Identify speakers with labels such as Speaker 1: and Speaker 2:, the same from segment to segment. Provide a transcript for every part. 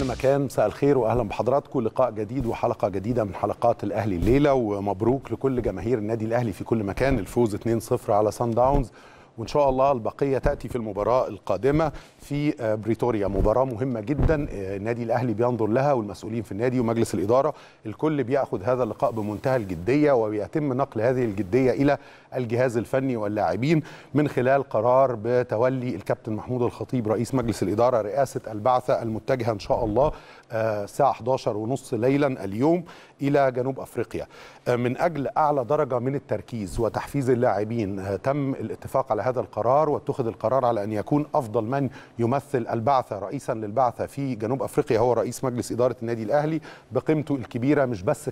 Speaker 1: كل مكان. مساء الخير واهلا بحضراتكم. لقاء جديد وحلقة جديدة من حلقات الأهلي الليلة. ومبروك لكل جماهير النادي الأهلي في كل مكان. الفوز 2-0 على سان داونز وإن شاء الله البقية تأتي في المباراة القادمة في بريتوريا. مباراة مهمة جدا النادي الأهلي بينظر لها والمسؤولين في النادي ومجلس الإدارة. الكل بيأخذ هذا اللقاء بمنتهى الجدية وبيتم نقل هذه الجدية إلى الجهاز الفني واللاعبين من خلال قرار بتولي الكابتن محمود الخطيب رئيس مجلس الإدارة رئاسة البعثة المتجهة إن شاء الله الساعة 11 ونص ليلا اليوم إلى جنوب أفريقيا. من أجل أعلى درجة من التركيز وتحفيز اللاعبين تم الاتفاق على هذا القرار واتخذ القرار على أن يكون أفضل من يمثل البعثة رئيسا للبعثة في جنوب أفريقيا. هو رئيس مجلس إدارة النادي الأهلي بقيمته الكبيرة مش بس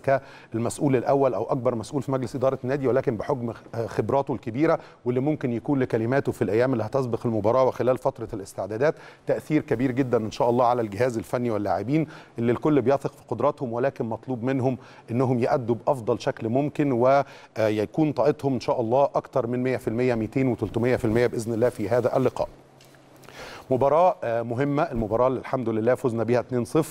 Speaker 1: كالمسؤول الأول أو أكبر مسؤول في مجلس إدارة النادي ولكن بحجم خبراته الكبيرة واللي ممكن يكون لكلماته في الأيام اللي هتسبق المباراة وخلال فترة الاستعدادات تأثير كبير جدا إن شاء الله على الجهاز الفني واللاعبين اللي الكل بيثق في قدراتهم ولكن مطلوب منهم إنهم يأدوا بأفضل شكل ممكن ويكون طاقتهم إن شاء الله أكثر من 100% 200 و300% بإذن الله في هذا اللقاء. مباراة مهمة المباراة اللي الحمد لله فزنا بها 2-0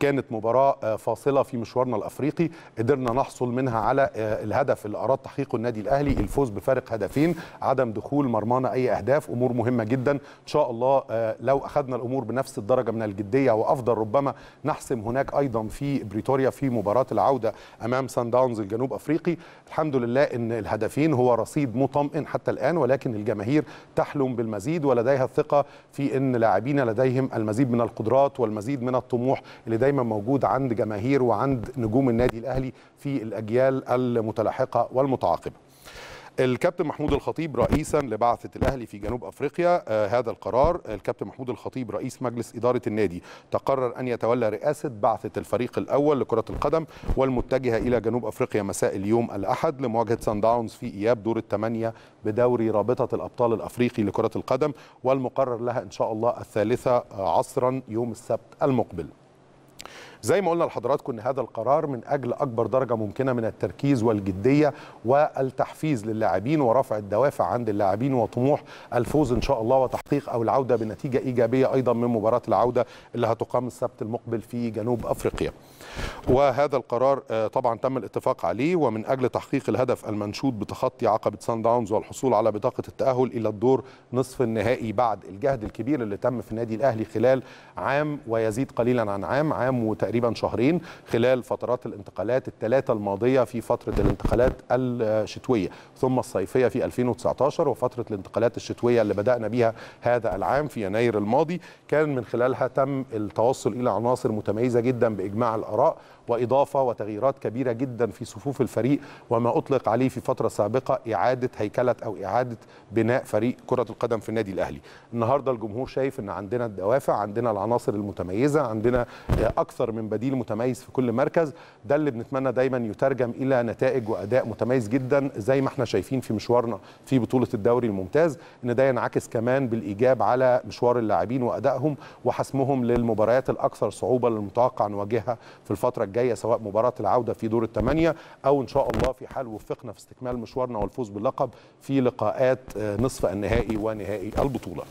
Speaker 1: كانت مباراة فاصلة في مشوارنا الأفريقي. قدرنا نحصل منها على الهدف اللي أراد تحقيقه النادي الأهلي الفوز بفارق هدفين عدم دخول مرمانا أي أهداف أمور مهمة جدا. إن شاء الله لو أخذنا الأمور بنفس الدرجة من الجدية وأفضل ربما نحسم هناك أيضا في بريتوريا في مباراة العودة أمام سان داونز الجنوب أفريقي. الحمد لله أن الهدفين هو رصيد مطمئن حتى الآن ولكن الجماهير تحلم بالمزيد ولديها الثقة في إن لاعبين لديهم المزيد من القدرات والمزيد من الطموح اللي دايما موجود عند جماهير وعند نجوم النادي الأهلي في الأجيال المتلاحقة والمتعاقبة. الكابتن محمود الخطيب رئيسا لبعثة الأهلي في جنوب أفريقيا آه هذا القرار الكابتن محمود الخطيب رئيس مجلس إدارة النادي تقرر أن يتولى رئاسة بعثة الفريق الأول لكرة القدم والمتجهة إلى جنوب أفريقيا مساء اليوم الأحد لمواجهة سان داونز في إياب دور الثمانية بدوري رابطة الأبطال الأفريقي لكرة القدم والمقرر لها إن شاء الله الثالثة عصرا يوم السبت المقبل. زي ما قلنا لحضراتكم إن هذا القرار من أجل أكبر درجة ممكنة من التركيز والجدية والتحفيز للاعبين ورفع الدوافع عند اللاعبين وطموح الفوز إن شاء الله وتحقيق أو العودة بنتيجة إيجابية أيضا من مباراة العودة اللي هتقام السبت المقبل في جنوب أفريقيا. وهذا القرار طبعا تم الاتفاق عليه ومن أجل تحقيق الهدف المنشود بتخطي عقبة سان داونز والحصول على بطاقة التأهل إلى الدور نصف النهائي بعد الجهد الكبير اللي تم في النادي الأهلي خلال عام ويزيد قليلا عن عام عام وتقريبا شهرين خلال فترات الانتقالات الثلاثة الماضية في فترة الانتقالات الشتوية ثم الصيفية في 2019 وفترة الانتقالات الشتوية اللي بدأنا بها هذا العام في يناير الماضي. كان من خلالها تم التوصل إلى عناصر متميزة جدا بإجماع الآراء. وإضافة وتغييرات كبيرة جدا في صفوف الفريق وما أطلق عليه في فترة سابقة إعادة هيكلة أو إعادة بناء فريق كرة القدم في النادي الأهلي. النهارده الجمهور شايف إن عندنا الدوافع، عندنا العناصر المتميزة، عندنا أكثر من بديل متميز في كل مركز، ده اللي بنتمنى دايما يترجم إلى نتائج وأداء متميز جدا زي ما إحنا شايفين في مشوارنا في بطولة الدوري الممتاز، إن ده ينعكس كمان بالإيجاب على مشوار اللاعبين وأدائهم وحسمهم للمباريات الأكثر صعوبة للمتوقع نواجهها في الفترة الجاية. سواء مباراة العودة في دور الثمانيه أو إن شاء الله في حال وفقنا في استكمال مشوارنا والفوز باللقب في لقاءات نصف النهائي ونهائي البطولة.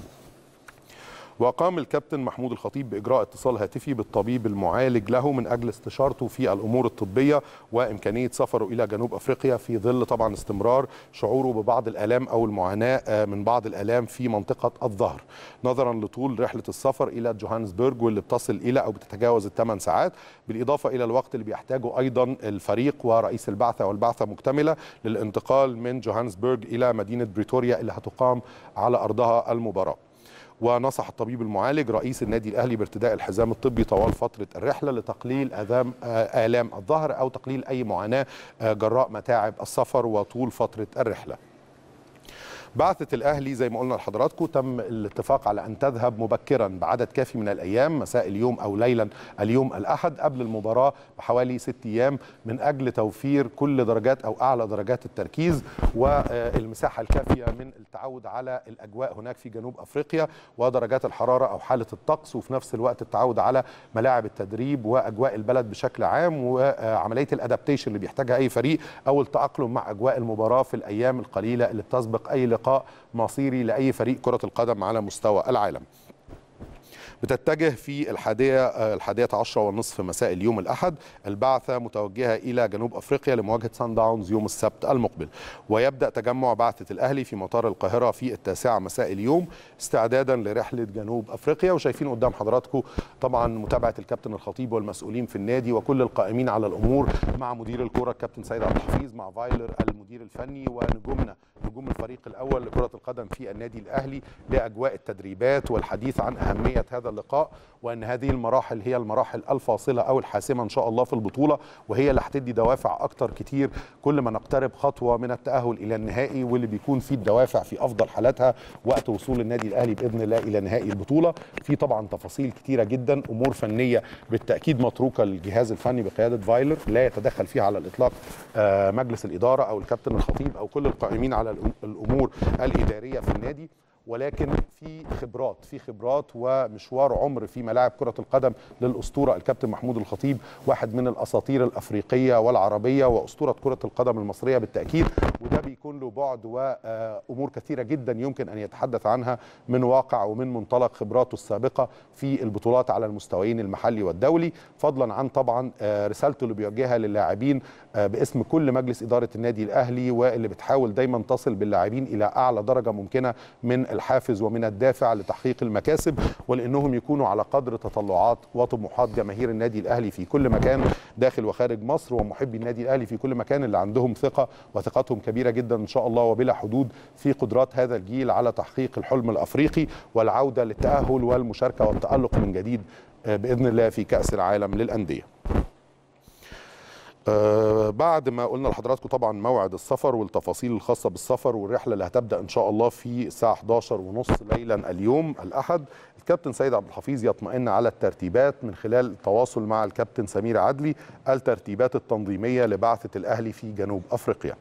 Speaker 1: وقام الكابتن محمود الخطيب بإجراء اتصال هاتفي بالطبيب المعالج له من أجل استشارته في الأمور الطبية وإمكانية سفره إلى جنوب أفريقيا في ظل طبعا استمرار شعوره ببعض الآلام أو المعاناة من بعض الآلام في منطقة الظهر. نظرا لطول رحلة السفر إلى جوهانسبرج واللي بتصل إلى أو بتتجاوز الثمان ساعات بالإضافة إلى الوقت اللي بيحتاجه أيضا الفريق ورئيس البعثة والبعثة مكتملة للانتقال من جوهانسبرج إلى مدينة بريتوريا اللي هتقام على أرضها المباراة. ونصح الطبيب المعالج رئيس النادي الأهلي بارتداء الحزام الطبي طوال فترة الرحلة لتقليل اذام آلام الظهر أو تقليل أي معاناة جراء متاعب السفر وطول فترة الرحلة. بعثة الأهلي زي ما قلنا لحضراتكم تم الاتفاق على أن تذهب مبكرا بعدد كافي من الأيام مساء اليوم أو ليلا اليوم الأحد قبل المباراة بحوالي ست أيام من أجل توفير كل درجات أو أعلى درجات التركيز والمساحة الكافية من التعود على الأجواء هناك في جنوب أفريقيا ودرجات الحرارة أو حالة الطقس وفي نفس الوقت التعود على ملاعب التدريب وأجواء البلد بشكل عام وعملية الأدابتيشن اللي بيحتاجها أي فريق أو التأقلم مع أجواء المباراة في الأيام القليلة اللي بتسبق أي لقاء. مصيري لأي فريق كرة القدم على مستوى العالم. بتتجه في الحادية الحادية عشرة والنصف مساء اليوم الأحد البعثة متوجهة إلى جنوب أفريقيا لمواجهة سان داونز يوم السبت المقبل. ويبدأ تجمع بعثة الأهلي في مطار القاهرة في التاسعة مساء اليوم استعدادا لرحلة جنوب أفريقيا. وشايفين قدام حضراتكم طبعا متابعة الكابتن الخطيب والمسؤولين في النادي وكل القائمين على الأمور مع مدير الكرة الكابتن سيد عبد الحفيظ مع فايلر المدير الفني ونجومنا نجوم الفريق الأول لكرة القدم في النادي الأهلي لأجواء التدريبات والحديث عن أهمية هذا اللقاء وأن هذه المراحل هي المراحل الفاصلة أو الحاسمة إن شاء الله في البطولة وهي اللي هتدي دوافع أكتر كتير. كل ما نقترب خطوة من التأهل إلى النهائي واللي بيكون فيه الدوافع في أفضل حالاتها وقت وصول النادي الأهلي بإذن الله إلى نهائي البطولة. في طبعا تفاصيل كتيرة جدا أمور فنية بالتأكيد متروكة للجهاز الفني بقيادة فايلر لا يتدخل فيها على الإطلاق مجلس الإدارة أو الكابتن الخطيب أو كل القائمين على الأمور الإدارية في النادي. ولكن في خبرات في خبرات ومشوار عمر في ملاعب كرة القدم للأسطورة الكابتن محمود الخطيب واحد من الأساطير الأفريقية والعربية وأسطورة كرة القدم المصرية بالتأكيد. وده بيكون له بعد وأمور كثيرة جدا يمكن أن يتحدث عنها من واقع ومن منطلق خبراته السابقة في البطولات على المستويين المحلي والدولي. فضلا عن طبعا رسالته اللي بيوجهها للاعبين باسم كل مجلس إدارة النادي الأهلي واللي بتحاول دايما تصل باللاعبين إلى أعلى درجة ممكنة من الحافز ومن الدافع لتحقيق المكاسب ولأنهم يكونوا على قدر تطلعات وطموحات جماهير النادي الأهلي في كل مكان داخل وخارج مصر ومحبي النادي الأهلي في كل مكان اللي عندهم ثقة وثقتهم كبيرة جدا إن شاء الله وبلا حدود في قدرات هذا الجيل على تحقيق الحلم الأفريقي والعودة للتأهل والمشاركة والتألق من جديد بإذن الله في كأس العالم للأندية. آه بعد ما قلنا لحضراتكم طبعا موعد السفر والتفاصيل الخاصة بالسفر والرحلة اللي هتبدأ إن شاء الله في الساعة 11 ونص ليلا اليوم الأحد الكابتن سيد عبد الحفيظ يطمئن على الترتيبات من خلال التواصل مع الكابتن سمير عدلي الترتيبات التنظيمية لبعثة الأهلي في جنوب أفريقيا.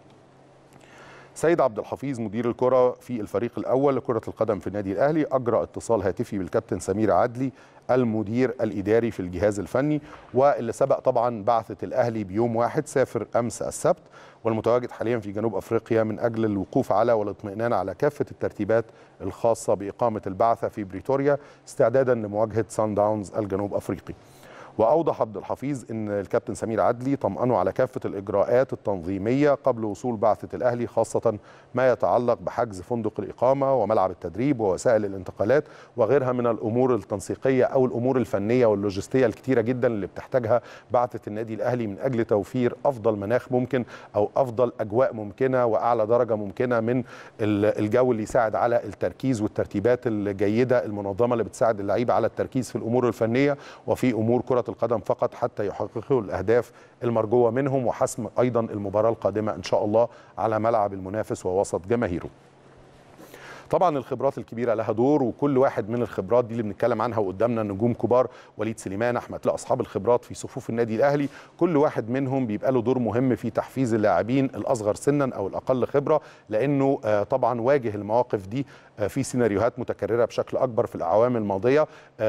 Speaker 1: سيد عبد الحفيظ مدير الكرة في الفريق الأول لكرة القدم في النادي الأهلي أجرى اتصال هاتفي بالكابتن سمير عدلي المدير الإداري في الجهاز الفني واللي سبق طبعا بعثة الأهلي بيوم واحد سافر أمس السبت والمتواجد حاليا في جنوب أفريقيا من أجل الوقوف على والاطمئنان على كافة الترتيبات الخاصة بإقامة البعثة في بريتوريا استعدادا لمواجهة سان داونز الجنوب أفريقي. وأوضح عبد الحفيظ إن الكابتن سمير عدلي طمأنوا على كافة الإجراءات التنظيمية قبل وصول بعثة الأهلي خاصة ما يتعلق بحجز فندق الإقامة وملعب التدريب ووسائل الانتقالات وغيرها من الأمور التنسيقية أو الأمور الفنية واللوجستية الكتيرة جدا اللي بتحتاجها بعثة النادي الأهلي من أجل توفير أفضل مناخ ممكن أو أفضل أجواء ممكنة وأعلى درجة ممكنة من الجو اللي يساعد على التركيز والترتيبات الجيدة المنظمة اللي بتساعد اللعيبة على التركيز في الأمور الفنية وفي أمور كرة القدم فقط حتى يحققوا الأهداف المرجوة منهم وحسم أيضا المباراة القادمة إن شاء الله على ملعب المنافس ووسط جماهيره. طبعا الخبرات الكبيرة لها دور وكل واحد من الخبرات دي اللي بنتكلم عنها وقدامنا نجوم كبار وليد سليمان أحمد لا أصحاب الخبرات في صفوف النادي الأهلي. كل واحد منهم بيبقى له دور مهم في تحفيز اللاعبين الأصغر سنا أو الأقل خبرة لأنه طبعا واجه المواقف دي في سيناريوهات متكررة بشكل أكبر في الأعوام الماضية.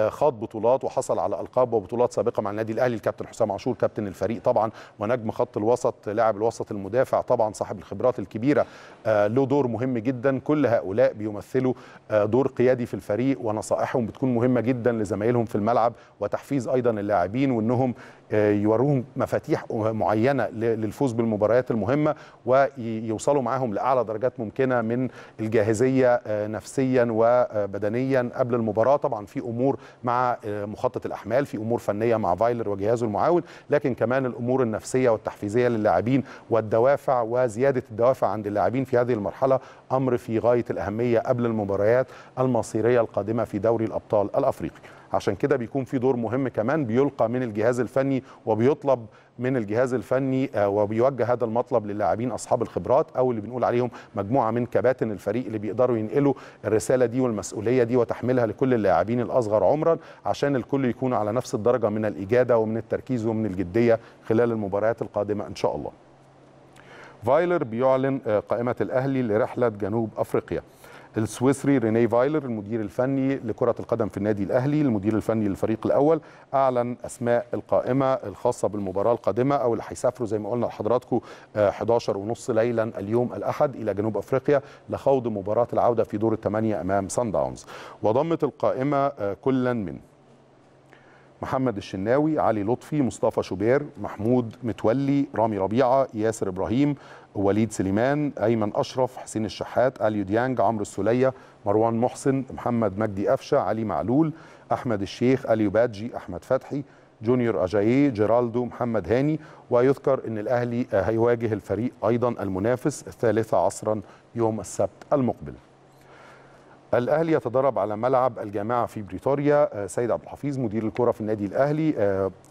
Speaker 1: خاض بطولات وحصل على ألقاب وبطولات سابقة مع النادي الأهلي الكابتن حسام عاشور كابتن الفريق طبعا ونجم خط الوسط لاعب الوسط المدافع طبعا صاحب الخبرات الكبيرة. له دور مهم جدا. كل هؤلاء بيمثلوا دور قيادي في الفريق ونصائحهم بتكون مهمة جدا لزمايلهم في الملعب وتحفيز أيضا اللاعبين وإنهم يوروهم مفاتيح معينة للفوز بالمباريات المهمة ويوصلوا معاهم لأعلى درجات ممكنة من الجاهزية نفسيا وبدنيا قبل المباراة. طبعا في أمور مع مخطط الأحمال في أمور فنية مع فايلر وجهازه المعاون لكن كمان الأمور النفسية والتحفيزية للاعبين والدوافع وزيادة الدوافع عند اللاعبين في هذه المرحلة. أمر في غاية الأهمية قبل المباريات المصيرية القادمة في دوري الأبطال الأفريقي. عشان كده بيكون في دور مهم كمان بيلقى من الجهاز الفني وبيطلب من الجهاز الفني وبيوجه هذا المطلب للاعبين أصحاب الخبرات أو اللي بنقول عليهم مجموعة من كباتن الفريق اللي بيقدروا ينقلوا الرسالة دي والمسؤولية دي وتحميلها لكل اللاعبين الأصغر عمرا عشان الكل يكون على نفس الدرجة من الإجادة ومن التركيز ومن الجدية خلال المباريات القادمة إن شاء الله. فايلر بيعلن قائمة الأهلي لرحلة جنوب أفريقيا. السويسري ريني فايلر المدير الفني لكرة القدم في النادي الأهلي المدير الفني للفريق الأول أعلن أسماء القائمة الخاصة بالمباراة القادمة أو اللي هيسافروا زي ما قلنا لحضراتكم 11 ونص ليلا اليوم الأحد إلى جنوب أفريقيا لخوض مباراة العودة في دور الثمانية أمام صن داونز. وضمت القائمة كلا من محمد الشناوي علي لطفي مصطفى شوبير محمود متولي رامي ربيعة ياسر إبراهيم وليد سليمان أيمن أشرف حسين الشحات اليو ديانج عمرو السولية مروان محسن محمد مجدي قفشة علي معلول أحمد الشيخ أليو بادجي أحمد فتحي جونيور اجاييه جيرالدو محمد هاني. ويذكر إن الأهلي هيواجه الفريق أيضا المنافس الثالثة عصرا يوم السبت المقبل. الأهلي يتدرب على ملعب الجامعة في بريتوريا سيد عبد الحفيظ مدير الكرة في النادي الأهلي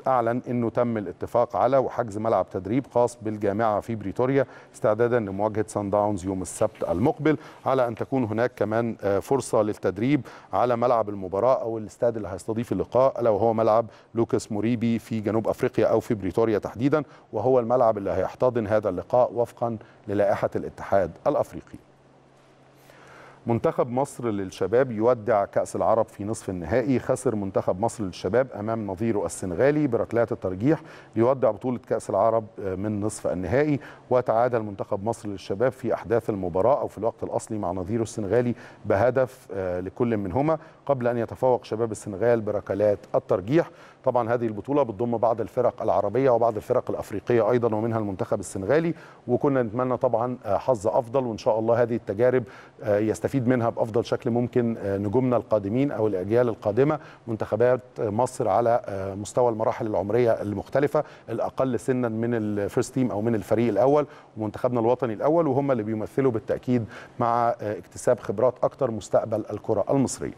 Speaker 1: أعلن إنه تم الاتفاق على وحجز ملعب تدريب خاص بالجامعة في بريتوريا استعدادا لمواجهة صن داونز يوم السبت المقبل على أن تكون هناك كمان فرصة للتدريب على ملعب المباراة أو الاستاد اللي هيستضيف اللقاء ألا وهو ملعب لوكاس موريبي في جنوب أفريقيا أو في بريتوريا تحديدا وهو الملعب اللي هيحتضن هذا اللقاء وفقا للائحة الاتحاد الأفريقي. منتخب مصر للشباب يودع كأس العرب في نصف النهائي. خسر منتخب مصر للشباب أمام نظيره السنغالي بركلات الترجيح ليودع بطولة كأس العرب من نصف النهائي. وتعادل منتخب مصر للشباب في أحداث المباراة أو في الوقت الأصلي مع نظيره السنغالي بهدف لكل منهما قبل أن يتفوق شباب السنغال بركلات الترجيح. طبعا هذه البطولة بتضم بعض الفرق العربية وبعض الفرق الأفريقية أيضا ومنها المنتخب السنغالي وكنا نتمنى طبعا حظ أفضل وإن شاء الله هذه التجارب يستفيد منها بأفضل شكل ممكن نجومنا القادمين أو الأجيال القادمة منتخبات مصر على مستوى المراحل العمرية المختلفة الأقل سنا من ال first team أو من الفريق الأول ومنتخبنا الوطني الأول وهم اللي بيمثلوا بالتأكيد مع اكتساب خبرات أكتر مستقبل الكرة المصرية.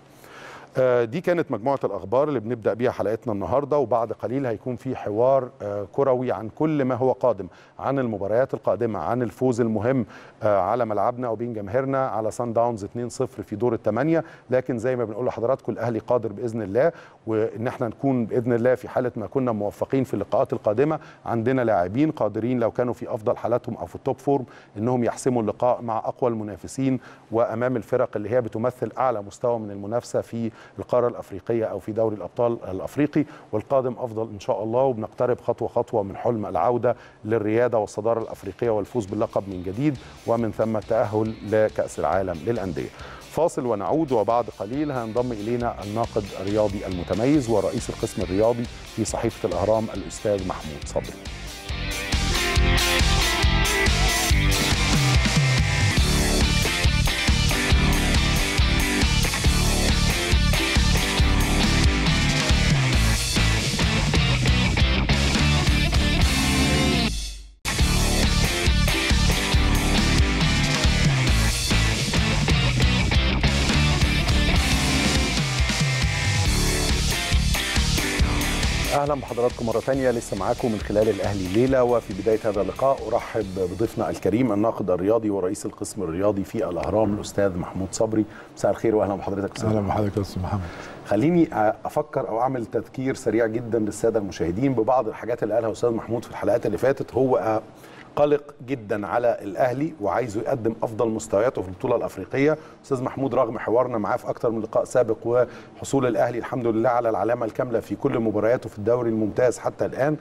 Speaker 1: دي كانت مجموعة الأخبار اللي بنبدأ بيها حلقتنا النهاردة وبعد قليل هيكون في حوار كروي عن كل ما هو قادم عن المباريات القادمة عن الفوز المهم على ملعبنا وبين جماهيرنا على سان داونز 2-0 في دور الثمانية لكن زي ما بنقول لحضراتكم الأهلي قادر بإذن الله وإن إحنا نكون بإذن الله في حالة ما كنا موفقين في اللقاءات القادمة عندنا لاعبين قادرين لو كانوا في أفضل حالاتهم أو في ال top form إنهم يحسموا اللقاء مع أقوى المنافسين وأمام الفرق اللي هي بتمثل أعلى مستوى من المنافسة في القارة الأفريقية أو في دوري الأبطال الأفريقي والقادم أفضل إن شاء الله وبنقترب خطوة خطوة من حلم العودة للريادة والصدارة الأفريقية والفوز باللقب من جديد ومن ثم التأهل لكأس العالم للأندية. فاصل ونعود وبعد قليل هينضم إلينا الناقد الرياضي المتميز ورئيس القسم الرياضي في صحيفة الأهرام الأستاذ محمود صبري. أهلا بحضراتكم مرة ثانية لسه معاكم من خلال الأهلي الليلة وفي بداية هذا اللقاء أرحب بضيفنا الكريم الناقد الرياضي ورئيس القسم الرياضي في الأهرام الأستاذ محمود صبري. مساء الخير وأهلا بحضرتك
Speaker 2: أهلا بحضرتك يا أستاذ محمد.
Speaker 1: خليني أفكر أو أعمل تذكير سريع جدا للسادة المشاهدين ببعض الحاجات اللي قالها أستاذ محمود في الحلقات اللي فاتت. هو قلق جدا على الأهلي وعايزه يقدم أفضل مستوياته في البطولة الأفريقية. أستاذ محمود رغم حوارنا معاه في أكثر من لقاء سابق وحصول الأهلي الحمد لله على العلامة الكاملة في كل مبارياته في الدوري الممتاز حتى الآن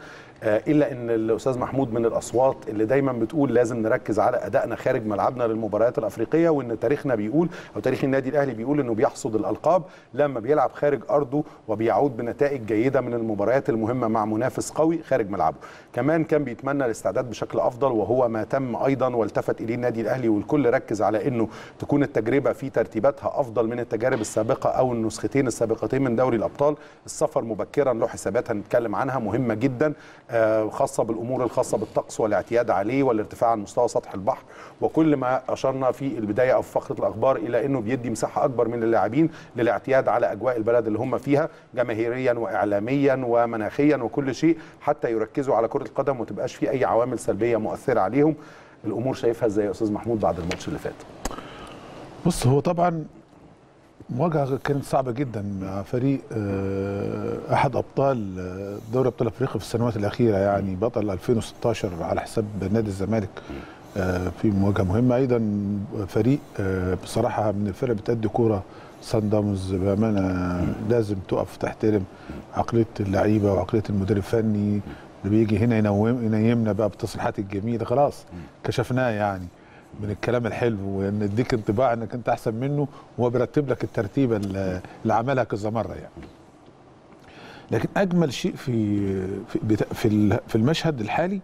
Speaker 1: إلا إن الأستاذ محمود من الأصوات اللي دايما بتقول لازم نركز على أدائنا خارج ملعبنا للمباريات الأفريقية وإن تاريخنا بيقول أو تاريخ النادي الأهلي بيقول إنه بيحصد الألقاب لما بيلعب خارج أرضه وبيعود بنتائج جيدة من المباريات المهمة مع منافس قوي خارج ملعبه. كمان كان بيتمنى الاستعداد بشكل أفضل وهو ما تم أيضا والتفت إليه النادي الأهلي والكل ركز على إنه تكون التجربة في ترتيباتها أفضل من التجارب السابقة أو النسختين السابقتين من دوري الأبطال. السفر مبكرا له حسابات هنتكلم عنها مهمة جدا. خاصة بالأمور الخاصة بالطقس والاعتياد عليه والارتفاع عن مستوى سطح البحر. وكل ما أشرنا في البداية أو في فقرة الأخبار إلى إنه بيدي مساحة أكبر من اللاعبين للاعتياد على أجواء البلد اللي هم فيها جماهيريا واعلاميا ومناخيا وكل شيء حتى يركزوا على كرة القدم وما تبقاش في أي عوامل سلبية مؤثرة عليهم. الأمور شايفها إزاي يا أستاذ محمود بعد الماتش اللي فات؟
Speaker 2: بص هو طبعا مواجهة كانت صعبة جدا مع فريق أحد أبطال دوري أبطال أفريقيا في السنوات الأخيرة يعني بطل 2016 على حساب نادي الزمالك في مواجهة مهمة. أيضا فريق بصراحة من الفرق بتأدي كورة سان داونز بأمانة لازم تقف تحترم عقلية اللعيبة وعقلية المدير الفني اللي بيجي هنا ينوم ينيمنا بقى بالتصريحات الجميلة خلاص كشفناه يعني. من الكلام الحلو وإن يديك انطباع إنك أنت أحسن منه وهو بيرتب لك الترتيبه اللي عملها كذا مرة يعني. لكن أجمل شيء في في في ال- في المشهد الحالي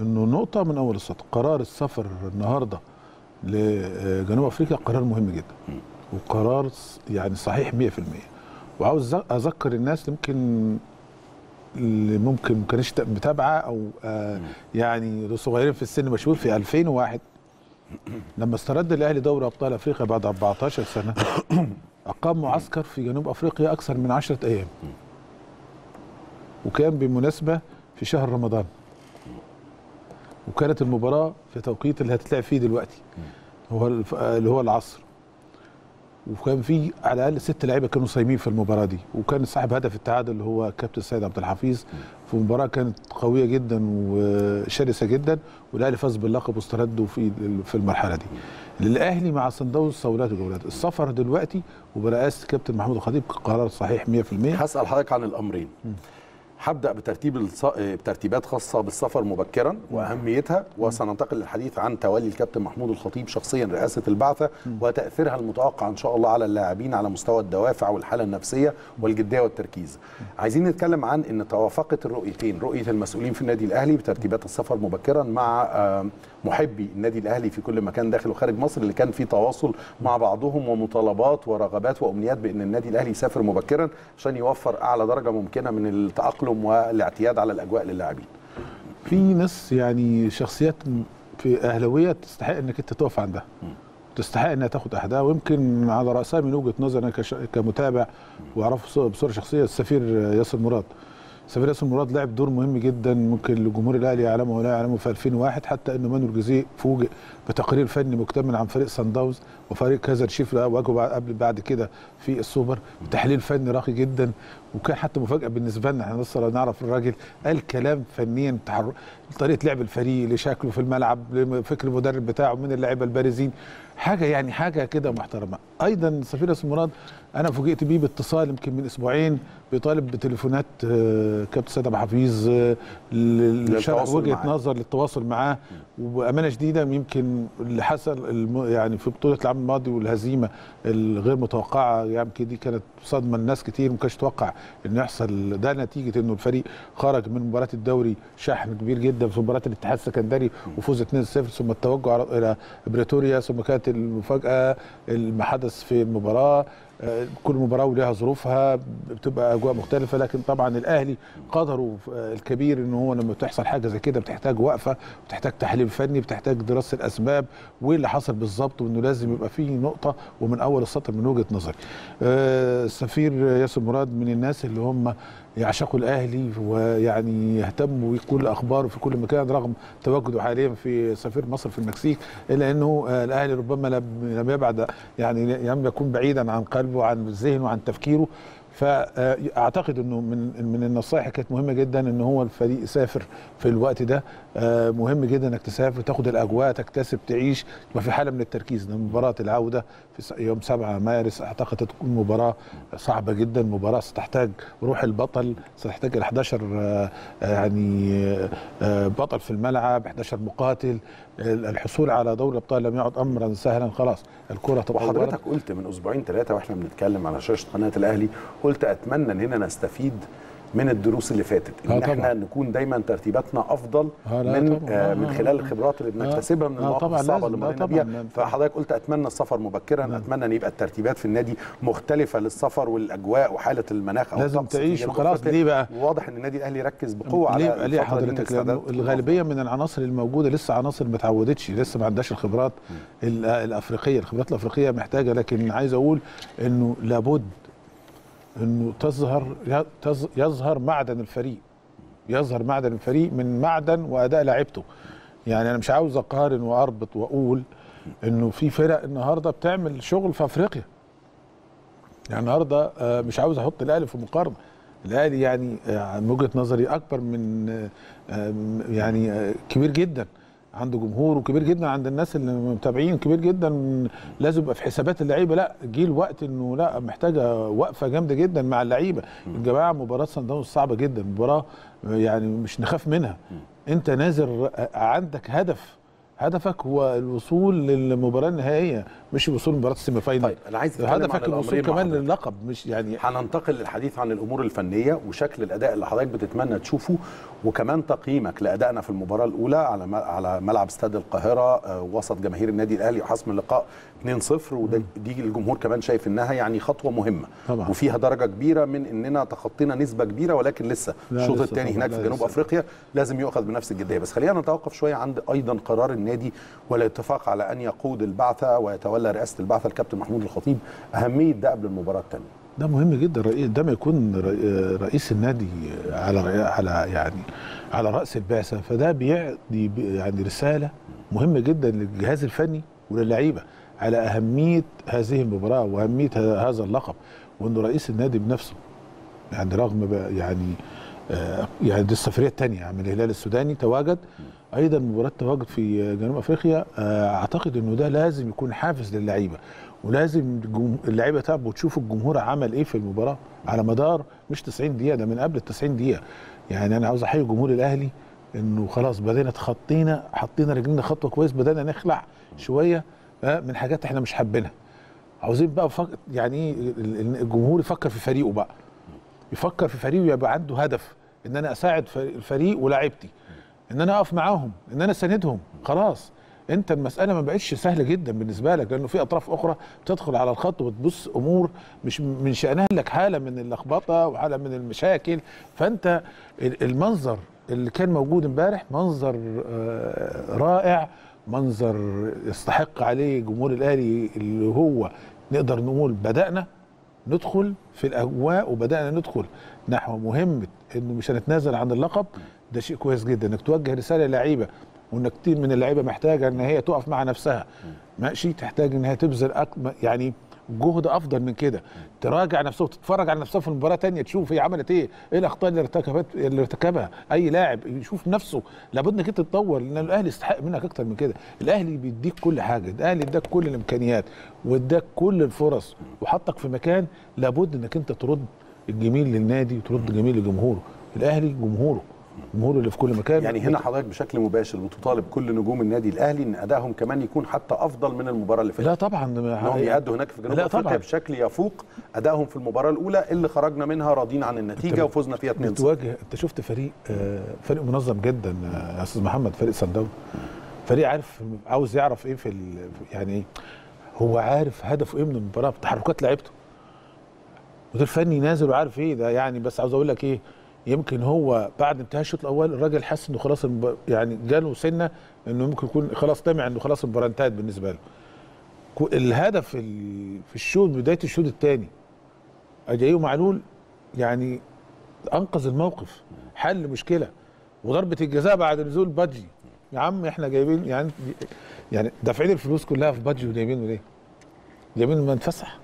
Speaker 2: إنه نقطة من أول السطر قرار السفر النهارده لجنوب أفريقيا قرار مهم جدا. وقرار يعني صحيح 100% وعاوز أذكر الناس يمكن اللي ممكن ما كانتش متابعه أو آه يعني صغيرين في السن مشهور في 2001 لما استرد الاهلي دوري أبطال أفريقيا بعد 14 سنة أقام معسكر في جنوب أفريقيا أكثر من 10 أيام. وكان بمناسبة في شهر رمضان. وكانت المباراة في توقيت اللي هتتلعب فيه دلوقتي هو اللي هو العصر. وكان في على الأقل ست لعيبة كانوا صايمين في المباراة دي. وكان صاحب هدف التعادل اللي هو كابتن سيد عبد الحفيظ. في مباراة كانت قوية جدا وشرسة جدا والأهلي فاز باللقب واسترده في في المرحلة دي. الاهلي مع صن داونز صولات وجولات. السفر دلوقتي وبرئاسة كابتن محمود الخطيب قرار صحيح 100%
Speaker 1: هسأل حضرتك عن الأمرين. هبدأ بترتيب. بترتيبات خاصة بالسفر مبكرا وأهميتها وسننتقل للحديث عن تولي الكابتن محمود الخطيب شخصيا رئاسة البعثة وتأثيرها المتوقع إن شاء الله على اللاعبين على مستوى الدوافع والحالة النفسية والجدية والتركيز. عايزين نتكلم عن إن توافقت الرؤيتين رؤية المسؤولين في النادي الأهلي بترتيبات السفر مبكرا مع آه، محبي النادي الأهلي في كل مكان داخل وخارج مصر اللي كان في تواصل مع بعضهم ومطالبات ورغبات وأمنيات بإن النادي الأهلي يسافر مبكرا عشان يوفر أعلى درجة ممكنة من التأقلم والاعتياد على الأجواء للاعبين.
Speaker 2: في ناس يعني شخصيات في أهلاوية تستحق إنك أنت تقف عندها. تستحق إنها تاخد حقها. ويمكن على رأسها من وجهة نظري أنا كمتابع وأعرفه بصورة شخصية السفير ياسر مراد. السفير ياسر مراد لعب دور مهم جدا ممكن لجمهور الأهلي يعلمه ولا يعلمه في 2001 حتى إن مانويل جوزيه فوجئ بتقرير فني مكتمل عن فريق سان داونز وفريق كايزر تشيفز واجهه قبل بعد كده في السوبر. تحليل فني راقي جدا وكان حتى مفاجأة بالنسبة لنا إحنا لسه نعرف الراجل قال كلام فنيا تحر... طريقة لعب الفريق لشكله في الملعب لفكر المدرب بتاعه من اللاعيبه البارزين. حاجة يعني حاجة كده محترمة. أيضا سفير ياسر مراد أنا فوجئت بيه باتصال يمكن من أسبوعين بيطالب بتليفونات آه، كابتن سيد ابو حفيظ لشرح وجهة
Speaker 1: معاه.
Speaker 2: نظر للتواصل معاه وبأمانة شديدة يمكن اللي حصل يعني في بطولة العام الماضي والهزيمة الغير متوقعة يمكن دي كانت صدمة لناس كتير ما كانش يتوقع إن يحصل ده نتيجة إنه الفريق خرج من مباراة الدوري شحن كبير جدا في مباراة الاتحاد السكندري وفوز 2-0 ثم التوجه إلى بريتوريا ثم كانت المفاجأة ما حدث في المباراة آه، كل مباراة ولها ظروفها بتبقى أجواء مختلفة لكن طبعا الأهلي قدره آه، الكبير ان هو لما بتحصل حاجة زي كده بتحتاج وقفة بتحتاج تحليل فني بتحتاج دراسة الأسباب وايه اللي حصل بالظبط وإنه لازم يبقى فيه نقطة ومن أول السطر من وجهة نظري. آه، السفير ياسر مراد من الناس اللي هم يعشقوا الأهلي ويعني يهتموا بكل أخباره في كل مكان رغم تواجده حاليا في سفير مصر في المكسيك إلا إنه آه، الأهلي ربما لم يبعد يعني لم يكون بعيدا عن قلبه وعن ذهنه وعن تفكيره فأعتقد إنه من من النصائح كانت مهمة جدا إن هو الفريق يسافر في الوقت ده. آه، مهم جدا إنك تسافر تاخد الأجواء تكتسب تعيش. يبقى في حالة من التركيز. لأن مباراة العودة في يوم 7 مارس أعتقد تكون مباراة صعبة جدا مباراة ستحتاج روح البطل ستحتاج ال 11 آه، يعني آه، بطل في الملعب 11 مقاتل. الحصول على دوري الابطال لم يعد امرا سهلا خلاص. الكرة تطورت
Speaker 1: وحضرتك قلت من أسبوعين ثلاثة وإحنا بنتكلم على شاشة قناة الأهلي قلت أتمنى ان هنا نستفيد من الدروس اللي فاتت
Speaker 2: آه
Speaker 1: ان إحنا
Speaker 2: طبعاً.
Speaker 1: نكون دايما ترتيباتنا أفضل
Speaker 2: آه لا
Speaker 1: من
Speaker 2: طبعاً.
Speaker 1: آه
Speaker 2: آه
Speaker 1: من
Speaker 2: آه
Speaker 1: خلال
Speaker 2: آه.
Speaker 1: الخبرات اللي
Speaker 2: آه.
Speaker 1: بنكتسبها من
Speaker 2: آه
Speaker 1: المواقف الصعبة اللي.
Speaker 2: آه
Speaker 1: مرينا. بيها
Speaker 2: آه.
Speaker 1: فحضرتك قلت أتمنى السفر مبكرا
Speaker 2: نعم.
Speaker 1: أتمنى إن يبقى الترتيبات في النادي مختلفة للسفر والأجواء وحالة المناخ
Speaker 2: لازم تعيش وخلاص. ليه بقى؟
Speaker 1: واضح إن النادي الأهلي يركز بقوة على
Speaker 2: ليه حضرتك الغالبية من العناصر الموجودة لسه عناصر ما اتعودتش لسه ما عندهاش الخبرات ال- الأفريقية الخبرات الأفريقية محتاجة لكن عايز أقول إنه لابد إنه تظهر يظ- يظهر معدن الفريق. يظهر معدن الفريق من معدن وأداء لاعيبته يعني أنا مش عاوز أقارن وأربط وأقول إنه في فرق النهارده بتعمل شغل في أفريقيا. يعني النهارده آه، مش عاوز أحط الاهلي في مقارنة. الأهلي يعني آه، من وجهة نظري أكبر من آه، يعني كبير جدا. عنده جمهور وكبير جدا عند الناس اللي متابعين كبير جدا لازم يبقى في حسابات اللعيبة. لا جه الوقت إنه لا محتاجة وقفة جامدة جدا مع اللعيبة. الجماعة مباراة سان داونز صعبة جدا مباراة يعني مش نخاف منها. أنت نازل عندك هدف هدفك هو الوصول للمباراة النهائية مش الوصول لمباراه السيمي فاينل
Speaker 1: طيب أنا عايز
Speaker 2: هدفك الوصول كمان. للقب مش يعني
Speaker 1: هننتقل للحديث عن الأمور الفنية وشكل الأداء اللي حضرتك بتتمنى تشوفه وكمان تقييمك لأدائنا في المباراة الأولى على على ملعب استاد القاهرة آه، وسط جماهير النادي الأهلي وحسم اللقاء 2-0 ودي دي الجمهور كمان شايف إنها يعني خطوة مهمة.
Speaker 2: طبعا.
Speaker 1: وفيها درجة كبيرة من إننا تخطينا نسبة كبيرة ولكن لسه الشوط الثاني هناك في جنوب
Speaker 2: لسه.
Speaker 1: أفريقيا لازم يؤخذ بنفس الجدية. بس خلينا نتوقف شوية عند أيضا قرار النادي والاتفاق على أن يقود البعثة ويتولى رئاسة البعثة الكابتن محمود الخطيب أهمية ده قبل المباراة الثانية
Speaker 2: ده مهم جدا. رئيس ده ما يكون رئي- رئيس النادي على على يعني على رأس البعثة. فده بيعطي يعني رسالة مهمة جدا للجهاز الفني وللعيبة. على أهمية هذه المباراة وأهمية ه- هذا اللقب وانه رئيس النادي بنفسه يعني رغم يعني آه يعني دي السفرية الثانية من الهلال السوداني تواجد. أيضا مباراة تواجد في جنوب أفريقيا آه أعتقد إنه ده لازم يكون حافز للعيبة ولازم اللعيبة تعب وتشوف الجمهور عمل إيه في المباراة على مدار مش 90 دقيقة ده من قبل ال 90 دقيقة. يعني أنا عاوز أحيي جمهور الأهلي إنه خلاص بدينا تخطينا حطينا رجلنا خطوة كويس بدانا نخلع شوية. من حاجات إحنا مش حابينها. عاوزين بقى فك... يعني إيه ال- ال- الجمهور يفكر في فريقه بقى. يفكر في فريقه يبقى عنده هدف إن أنا أساعد فريق- الفريق ولاعيبتي. إن أنا أقف معاهم إن أنا أساندهم. خلاص. أنت المسألة ما بقتش سهلة جدا بالنسبة لك لأنه في أطراف أخرى بتدخل على الخط وتبص أمور مش من شأنها لك حالة من اللخبطة وحالة من المشاكل. فأنت ال- المنظر اللي كان موجود امبارح منظر آه، رائع. منظر يستحق عليه جمهور الأهلي اللي هو نقدر نقول بدأنا ندخل في الأجواء وبدأنا ندخل نحو مهمه إنه مش هنتنازل عن اللقب. ده شيء كويس جدا إنك توجه رسالة للعيبة وان كتير من اللعيبة محتاجة إن هي تقف مع نفسها. ماشي تحتاج إن هي تبذل يعني جهد أفضل من كده. تراجع نفسها وتتفرج على نفسها في المباراه تانية تشوف هي عملت إيه إيه الأخطاء اللي ارتكبت اللي ارتكبها أي لاعب يشوف نفسه. لابد إنك أنت تتطور لأن الأهلي يستحق منك أكتر من كده. الأهلي بيديك كل حاجة الأهلي اداك كل الإمكانيات واداك كل الفرص وحطك في مكان لابد إنك أنت ترد الجميل للنادي وترد الجميل لجمهوره. الأهلي جمهوره. جمهوره اللي في كل مكان.
Speaker 1: يعني هنا حضرتك بشكل مباشر بتطالب كل نجوم النادي الأهلي إن أدائهم كمان يكون حتى أفضل من المباراة اللي فاتت.
Speaker 2: لا طبعا.
Speaker 1: إنهم يأدوا هناك في جنوب
Speaker 2: أفريقيا
Speaker 1: بشكل يفوق أدائهم في المباراة الأولى اللي خرجنا منها راضين عن
Speaker 2: النتيجة
Speaker 1: وفزنا فيها 2-0
Speaker 2: بتواجه أنت شفت فريق آه، فريق منظم جدا آه، يا أستاذ محمد فريق سان داون فريق عارف عاوز يعرف إيه في ال- يعني إيه؟ هو عارف هدفه إيه من المباراة تحركات لعيبته. مدير فني نازل وعارف إيه ده يعني بس عاوز أقول لك إيه؟ يمكن هو بعد انتهاء الشوط الأول الراجل حس إنه خلاص. يعني جاله سنة إنه ممكن يكون خلاص طمع إنه خلاص المباراة انتهت بالنسبة له الهدف ال- في الشوط بداية الشوط الثاني اجايو معلول يعني أنقذ الموقف حل مشكلة وضربة الجزاء بعد نزول بادجي يا عم إحنا جايبين يعني يعني دافعين الفلوس كلها في بادجي وجايبينه ليه؟ جايبينه ما نتفسح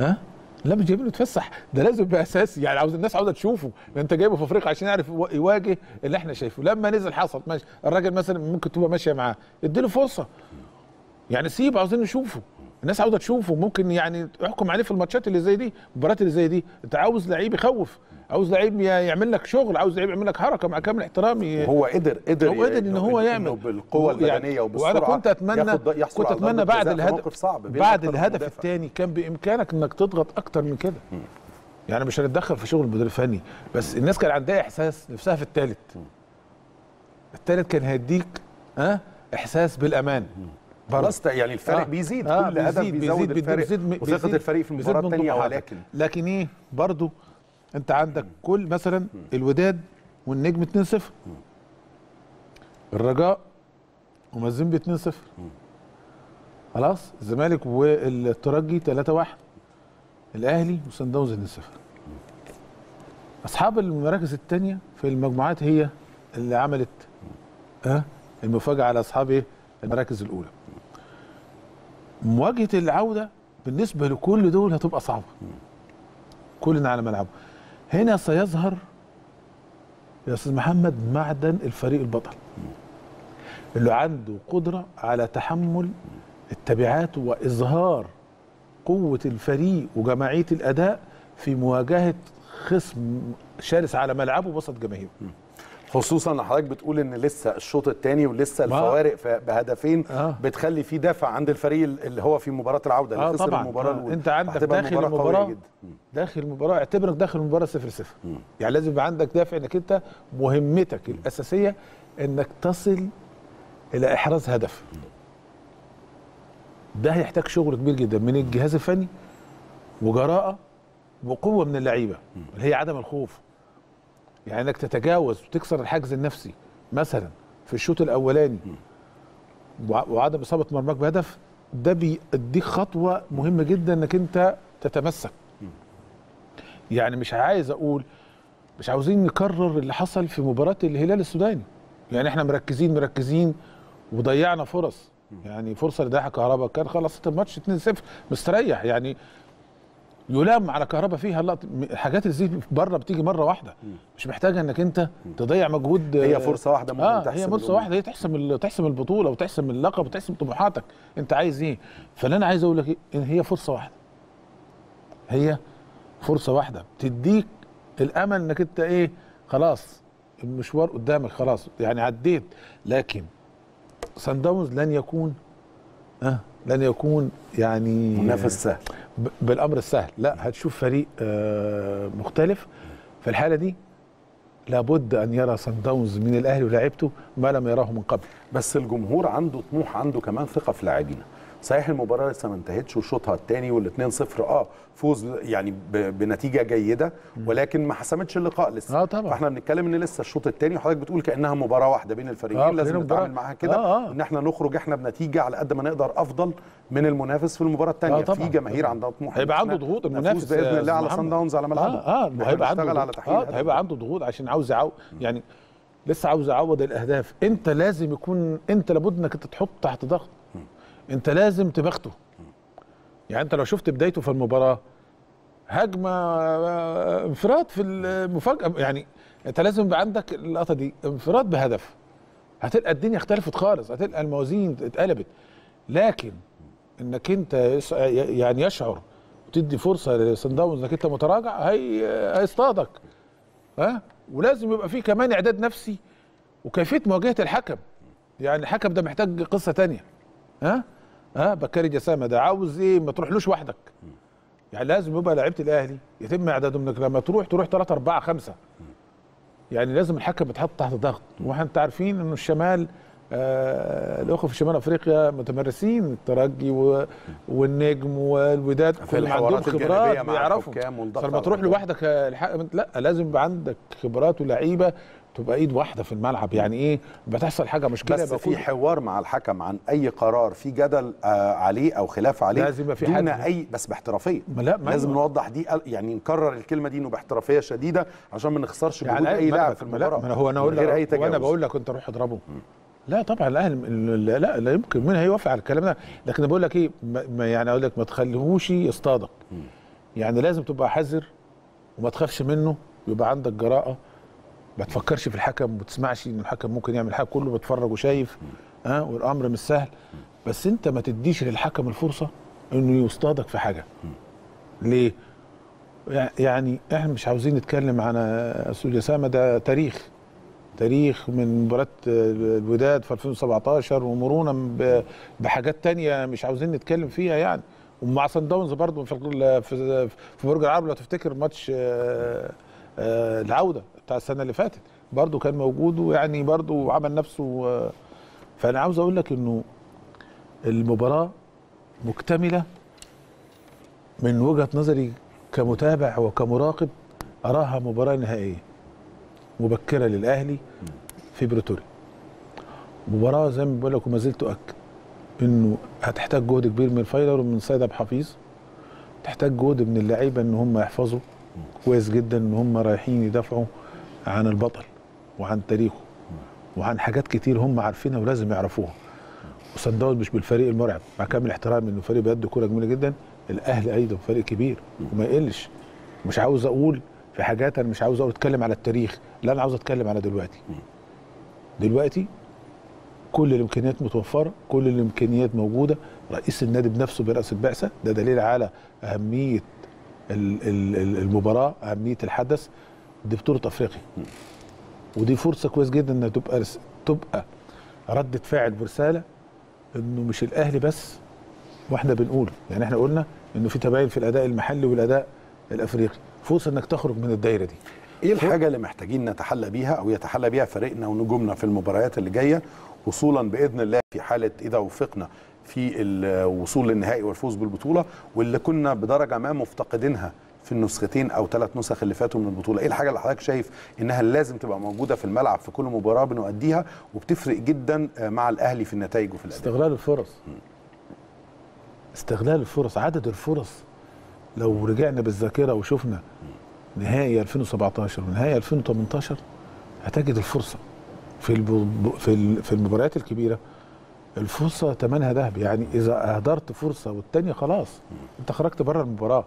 Speaker 2: ها؟ لا مش جايبينه يتفسح ده لازم يبقى أساسي. يعني عاوز الناس عاوزة تشوفه. ده أنت جايبه في أفريقيا عشان يعرف يوا- يواجه اللي إحنا شايفه. لما نزل حصل ماشي. الراجل مثلا ممكن تبقى ماشية معاه. إديله فرصة. يعني سيب عاوزين نشوفه. الناس عاوزة تشوفه. ممكن يعني احكم عليه في الماتشات اللي زي دي المباريات اللي زي دي. أنت عاوز لعيب يخوف. عاوز لعيب يعمل لك شغل عاوز لعيب يعمل لك حركة مع كامل احترامي.
Speaker 1: هو قدر قدر
Speaker 2: هو قدر إن هو يعمل.
Speaker 1: بالقوة
Speaker 2: يعني
Speaker 1: البدنية وبالسرعة
Speaker 2: وأنا كنت اتمنى كنت
Speaker 1: أتمنى
Speaker 2: بعد الهدف
Speaker 1: صعب
Speaker 2: بعد الهدف. الثاني كان بإمكانك إنك تضغط أكتر من كده. يعني مش هنتدخل في شغل المدير الفني بس الناس كان عندها إحساس نفسها في الثالث الثالث كان هيديك ها إحساس بالأمان. برضه.
Speaker 1: خلاص يعني الفرق
Speaker 2: آه.
Speaker 1: بيزيد
Speaker 2: آه
Speaker 1: كل هدف الفرق
Speaker 2: بيزيد
Speaker 1: وثقة
Speaker 2: بيزيد
Speaker 1: الفريق في
Speaker 2: بيزيد
Speaker 1: المباراه
Speaker 2: الثانية.
Speaker 1: ولكن
Speaker 2: لكن إيه؟ برضو انت عندك كل مثلا الوداد والنجم 2-0 الرجاء ومازيمبي 2-0 خلاص؟ الزمالك والترجي 3-1 الأهلي وصن داونز 2-0 أصحاب المراكز الثانية في المجموعات هي اللي عملت ها المفاجأة على أصحاب إيه؟ المراكز الأولى. مواجهة العودة بالنسبة لكل دول هتبقى صعبة. كلنا على ملعبه. هنا سيظهر يا أستاذ محمد معدن الفريق البطل اللي عنده قدرة على تحمل التبعات وإظهار قوة الفريق وجماعية الأداء في مواجهة خصم شرس على ملعبه وسط جماهيره.
Speaker 1: خصوصا إن حضرتك بتقول إن لسه الشوط الثاني ولسه الفوارق بهدفين
Speaker 2: آه.
Speaker 1: بتخلي في دافع عند الفريق اللي هو في مباراة العودة اللي
Speaker 2: آه
Speaker 1: خسر المباراة
Speaker 2: آه.
Speaker 1: الأولى.
Speaker 2: أنت عندك داخل
Speaker 1: المباراة.
Speaker 2: داخل المباراة. اعتبرك داخل المباراة 0 0 يعني لازم يبقى عندك دافع إنك أنت مهمتك الأساسية إنك تصل إلى إحراز هدف. ده هيحتاج شغل كبير جدا من الجهاز الفني وجراءة وقوة من اللعيبة. اللي هي عدم الخوف. يعني انك تتجاوز وتكسر الحاجز النفسي مثلا في الشوط الأولاني وع- وعدم إصابة مرماك بهدف ده بيديك خطوة مهمة جدا إنك أنت تتمسك. يعني مش عايز أقول مش عاوزين نكرر اللي حصل في مباراة الهلال السوداني. يعني إحنا مركزين مركزين وضيعنا فرص. يعني فرصة لضياع كهرباء كان خلصت الماتش 2-0 مستريح. يعني يلام على كهرباء فيها الحاجات اللي زي بره بتيجي مرة واحدة. مش محتاجة إنك أنت تضيع مجهود
Speaker 1: هي فرصة واحدة ممكن
Speaker 2: آه
Speaker 1: تحسم
Speaker 2: هي
Speaker 1: فرصة.
Speaker 2: واحدة. هي تحسم تحسم البطولة وتحسم اللقب وتحسم طموحاتك. أنت عايز إيه؟ فاللي أنا عايز أقول لك؟ إن هي فرصة واحدة. هي فرصة واحدة. تديك الأمل إنك أنت إيه؟ خلاص المشوار قدامك خلاص. يعني عديت. لكن سان داونز لن يكون آه لن يكون يعني
Speaker 1: منافس سهل.
Speaker 2: بالأمر السهل. لا هتشوف فريق آه، مختلف. في الحالة دي لابد أن يرى سان داونز من الأهلي ولاعيبته ما لم يراه من قبل.
Speaker 1: بس الجمهور عنده طموح عنده كمان ثقة في لاعبينه. صحيح المباراة لسه ما انتهتش وشوطها الثاني وال 2-0 آه فوز يعني بنتيجة جيدة ولكن ما حسمتش اللقاء لسه
Speaker 2: آه طبعا.
Speaker 1: فإحنا بنتكلم إن لسه الشوط الثاني وحضرتك بتقول كأنها مباراة واحدة بين الفريقين
Speaker 2: آه،
Speaker 1: لازم نتعامل. معاها كده
Speaker 2: آه، آه.
Speaker 1: إن إحنا نخرج إحنا بنتيجة على قد ما نقدر أفضل من المنافس في المباراة الثانية
Speaker 2: آه، طبعا.
Speaker 1: في جماهير عندها طموح
Speaker 2: هيبقى عنده ضغوط المنافس
Speaker 1: بإذن
Speaker 2: يا
Speaker 1: الله على صن. داونز على ملعبه
Speaker 2: آه آه
Speaker 1: إحنا
Speaker 2: وهيبقى عنده
Speaker 1: على. تحقيق
Speaker 2: آه
Speaker 1: هدف.
Speaker 2: هيبقى عنده ضغوط عشان عاوز يعو يعني لسه عاوز يعوض الأهداف إنت لازم يكون إنت لابد إنك انت تحط تحت ضغط انت لازم تبخته. يعني انت لو شفت بدايته في المباراة هجمة انفراد في المفاجأة يعني انت لازم يبقى عندك اللقطة دي انفراد بهدف. هتلقى الدنيا اختلفت خالص هتلقى الموازين اتقلبت. لكن انك انت يعني يشعر وتدي فرصة لسان داونز انك انت متراجع هي هيصطادك. ها؟ ولازم يبقى فيه كمان اعداد نفسي وكيفية مواجهة الحكم. يعني الحكم ده محتاج قصة تانية. ها؟ ها؟ بكاري جسامه ده عاوز إيه ما تروحلوش وحدك. يعني لازم يبقى لعيبة الأهلي يتم إعدادهم انك لما تروح تروح 3 4 5 يعني لازم الحكم يتحط تحت ضغط. وإحنا انت عارفين إنه الشمال آه الأخوة في شمال أفريقيا متمرسين الترجي و- والنجم والوداد
Speaker 1: في الحوارات
Speaker 2: خبرات
Speaker 1: مع
Speaker 2: بيعرفوا. فلما تروح. لوحدك الحكم لا لازم يبقى عندك خبرات ولعيبه تبقى ايد واحدة في الملعب. يعني إيه؟ بتحصل حاجة مشكلة
Speaker 1: بس في حوار مع الحكم عن أي قرار في جدل آه عليه أو خلاف عليه
Speaker 2: لازم يبقى في
Speaker 1: دون
Speaker 2: حد-
Speaker 1: أي بس باحترافية.
Speaker 2: ما لا، ما
Speaker 1: لازم
Speaker 2: هو-
Speaker 1: نوضح دي يعني نكرر الكلمة دي إنه باحترافية شديدة عشان ما نخسرش جهود
Speaker 2: يعني
Speaker 1: أي
Speaker 2: ما-
Speaker 1: لاعب في
Speaker 2: ما
Speaker 1: المباراة.
Speaker 2: ما هو
Speaker 1: أنا أقول أي
Speaker 2: لك
Speaker 1: وأنا
Speaker 2: بقول لك أنت روح اضربه. لا طبعا الاهلي لا لا, لا يمكن مين هيوافق على الكلام ده. لكن بقول لك إيه ما ما يعني أقول لك ما تخليهوش يصطادك. يعني لازم تبقى حذر وما تخافش منه يبقى عندك جراءة. ما تفكرش في الحكم وما تسمعش إن الحكم ممكن يعمل حاجة كله بيتفرج وشايف ها أه والأمر مش سهل. بس أنت ما تديش للحكم الفرصة إنه يصطادك في حاجة. ليه؟ يعني إحنا مش عاوزين نتكلم عن أستاذ جسامه ده تاريخ. تاريخ من مباراة الوداد في 2017 ومرونة ب- بحاجات تانية مش عاوزين نتكلم فيها يعني. ومع سان داونز برضه في في في برج العرب لو تفتكر ماتش آه، آه، العودة. السنة اللي فاتت. برضه كان موجود ويعني برضه عمل نفسه فأنا عاوز أقول لك إنه المباراة مكتملة من وجهة نظري كمتابع وكمراقب أراها مباراة نهائية مبكرة للأهلي في بريتوريا مباراة زي ما بقول لك وما زلت أؤكد إنه هتحتاج جهد كبير من فايلر ومن سيد عبد الحفيظ. تحتاج جهد من اللعيبة إن هم يحفظوا كويس جدا إن هم رايحين يدافعوا عن البطل وعن تاريخه وعن حاجات كتير هم عارفينها ولازم يعرفوها. وصن داونز مش بالفريق المرعب مع كامل احترامي إنه فريق بيأدي كورة جميلة جدا الأهلي أيضا فريق كبير وما يقلش. مش عاوز أقول في حاجات أنا مش عاوز أقول أتكلم على التاريخ لا أنا عاوز أتكلم على دلوقتي. دلوقتي كل الإمكانيات متوفرة كل الإمكانيات موجودة. رئيس النادي بنفسه برئاسه البعثة ده دليل على أهمية ال- ال- ال- المباراة أهمية الحدث. دي بطوله افريقيا ودي فرصة كويس جدا إنها تبقى رس- تبقى ردة فعل برسالة إنه مش الأهلي بس وإحنا بنقول يعني إحنا قلنا إنه في تباين في الأداء المحلي والأداء الأفريقي. فرصة إنك تخرج من الدايرة دي.
Speaker 1: إيه الحاجة اللي محتاجين نتحلى بيها أو يتحلى بيها فريقنا ونجومنا في المباريات اللي جاية؟ وصولا بإذن الله في حالة إذا وفقنا في الوصول للنهائي والفوز بالبطولة واللي كنا بدرجة ما مفتقدينها في النسختين أو ثلاث نسخ اللي فاتوا من البطولة. إيه الحاجة اللي حضرتك شايف إنها لازم تبقى موجودة في الملعب في كل مباراة بنؤديها وبتفرق جدا مع الأهلي في النتائج وفي الأداء؟
Speaker 2: استغلال الفرص. استغلال الفرص عدد الفرص. لو رجعنا بالذاكرة وشفنا نهائي 2017 ونهائي 2018 هتجد الفرصة في. في في المباريات الكبيرة الفرصة ثمنها ذهب. يعني إذا أهدرت فرصة والتانية خلاص. أنت خرجت بره المباراة.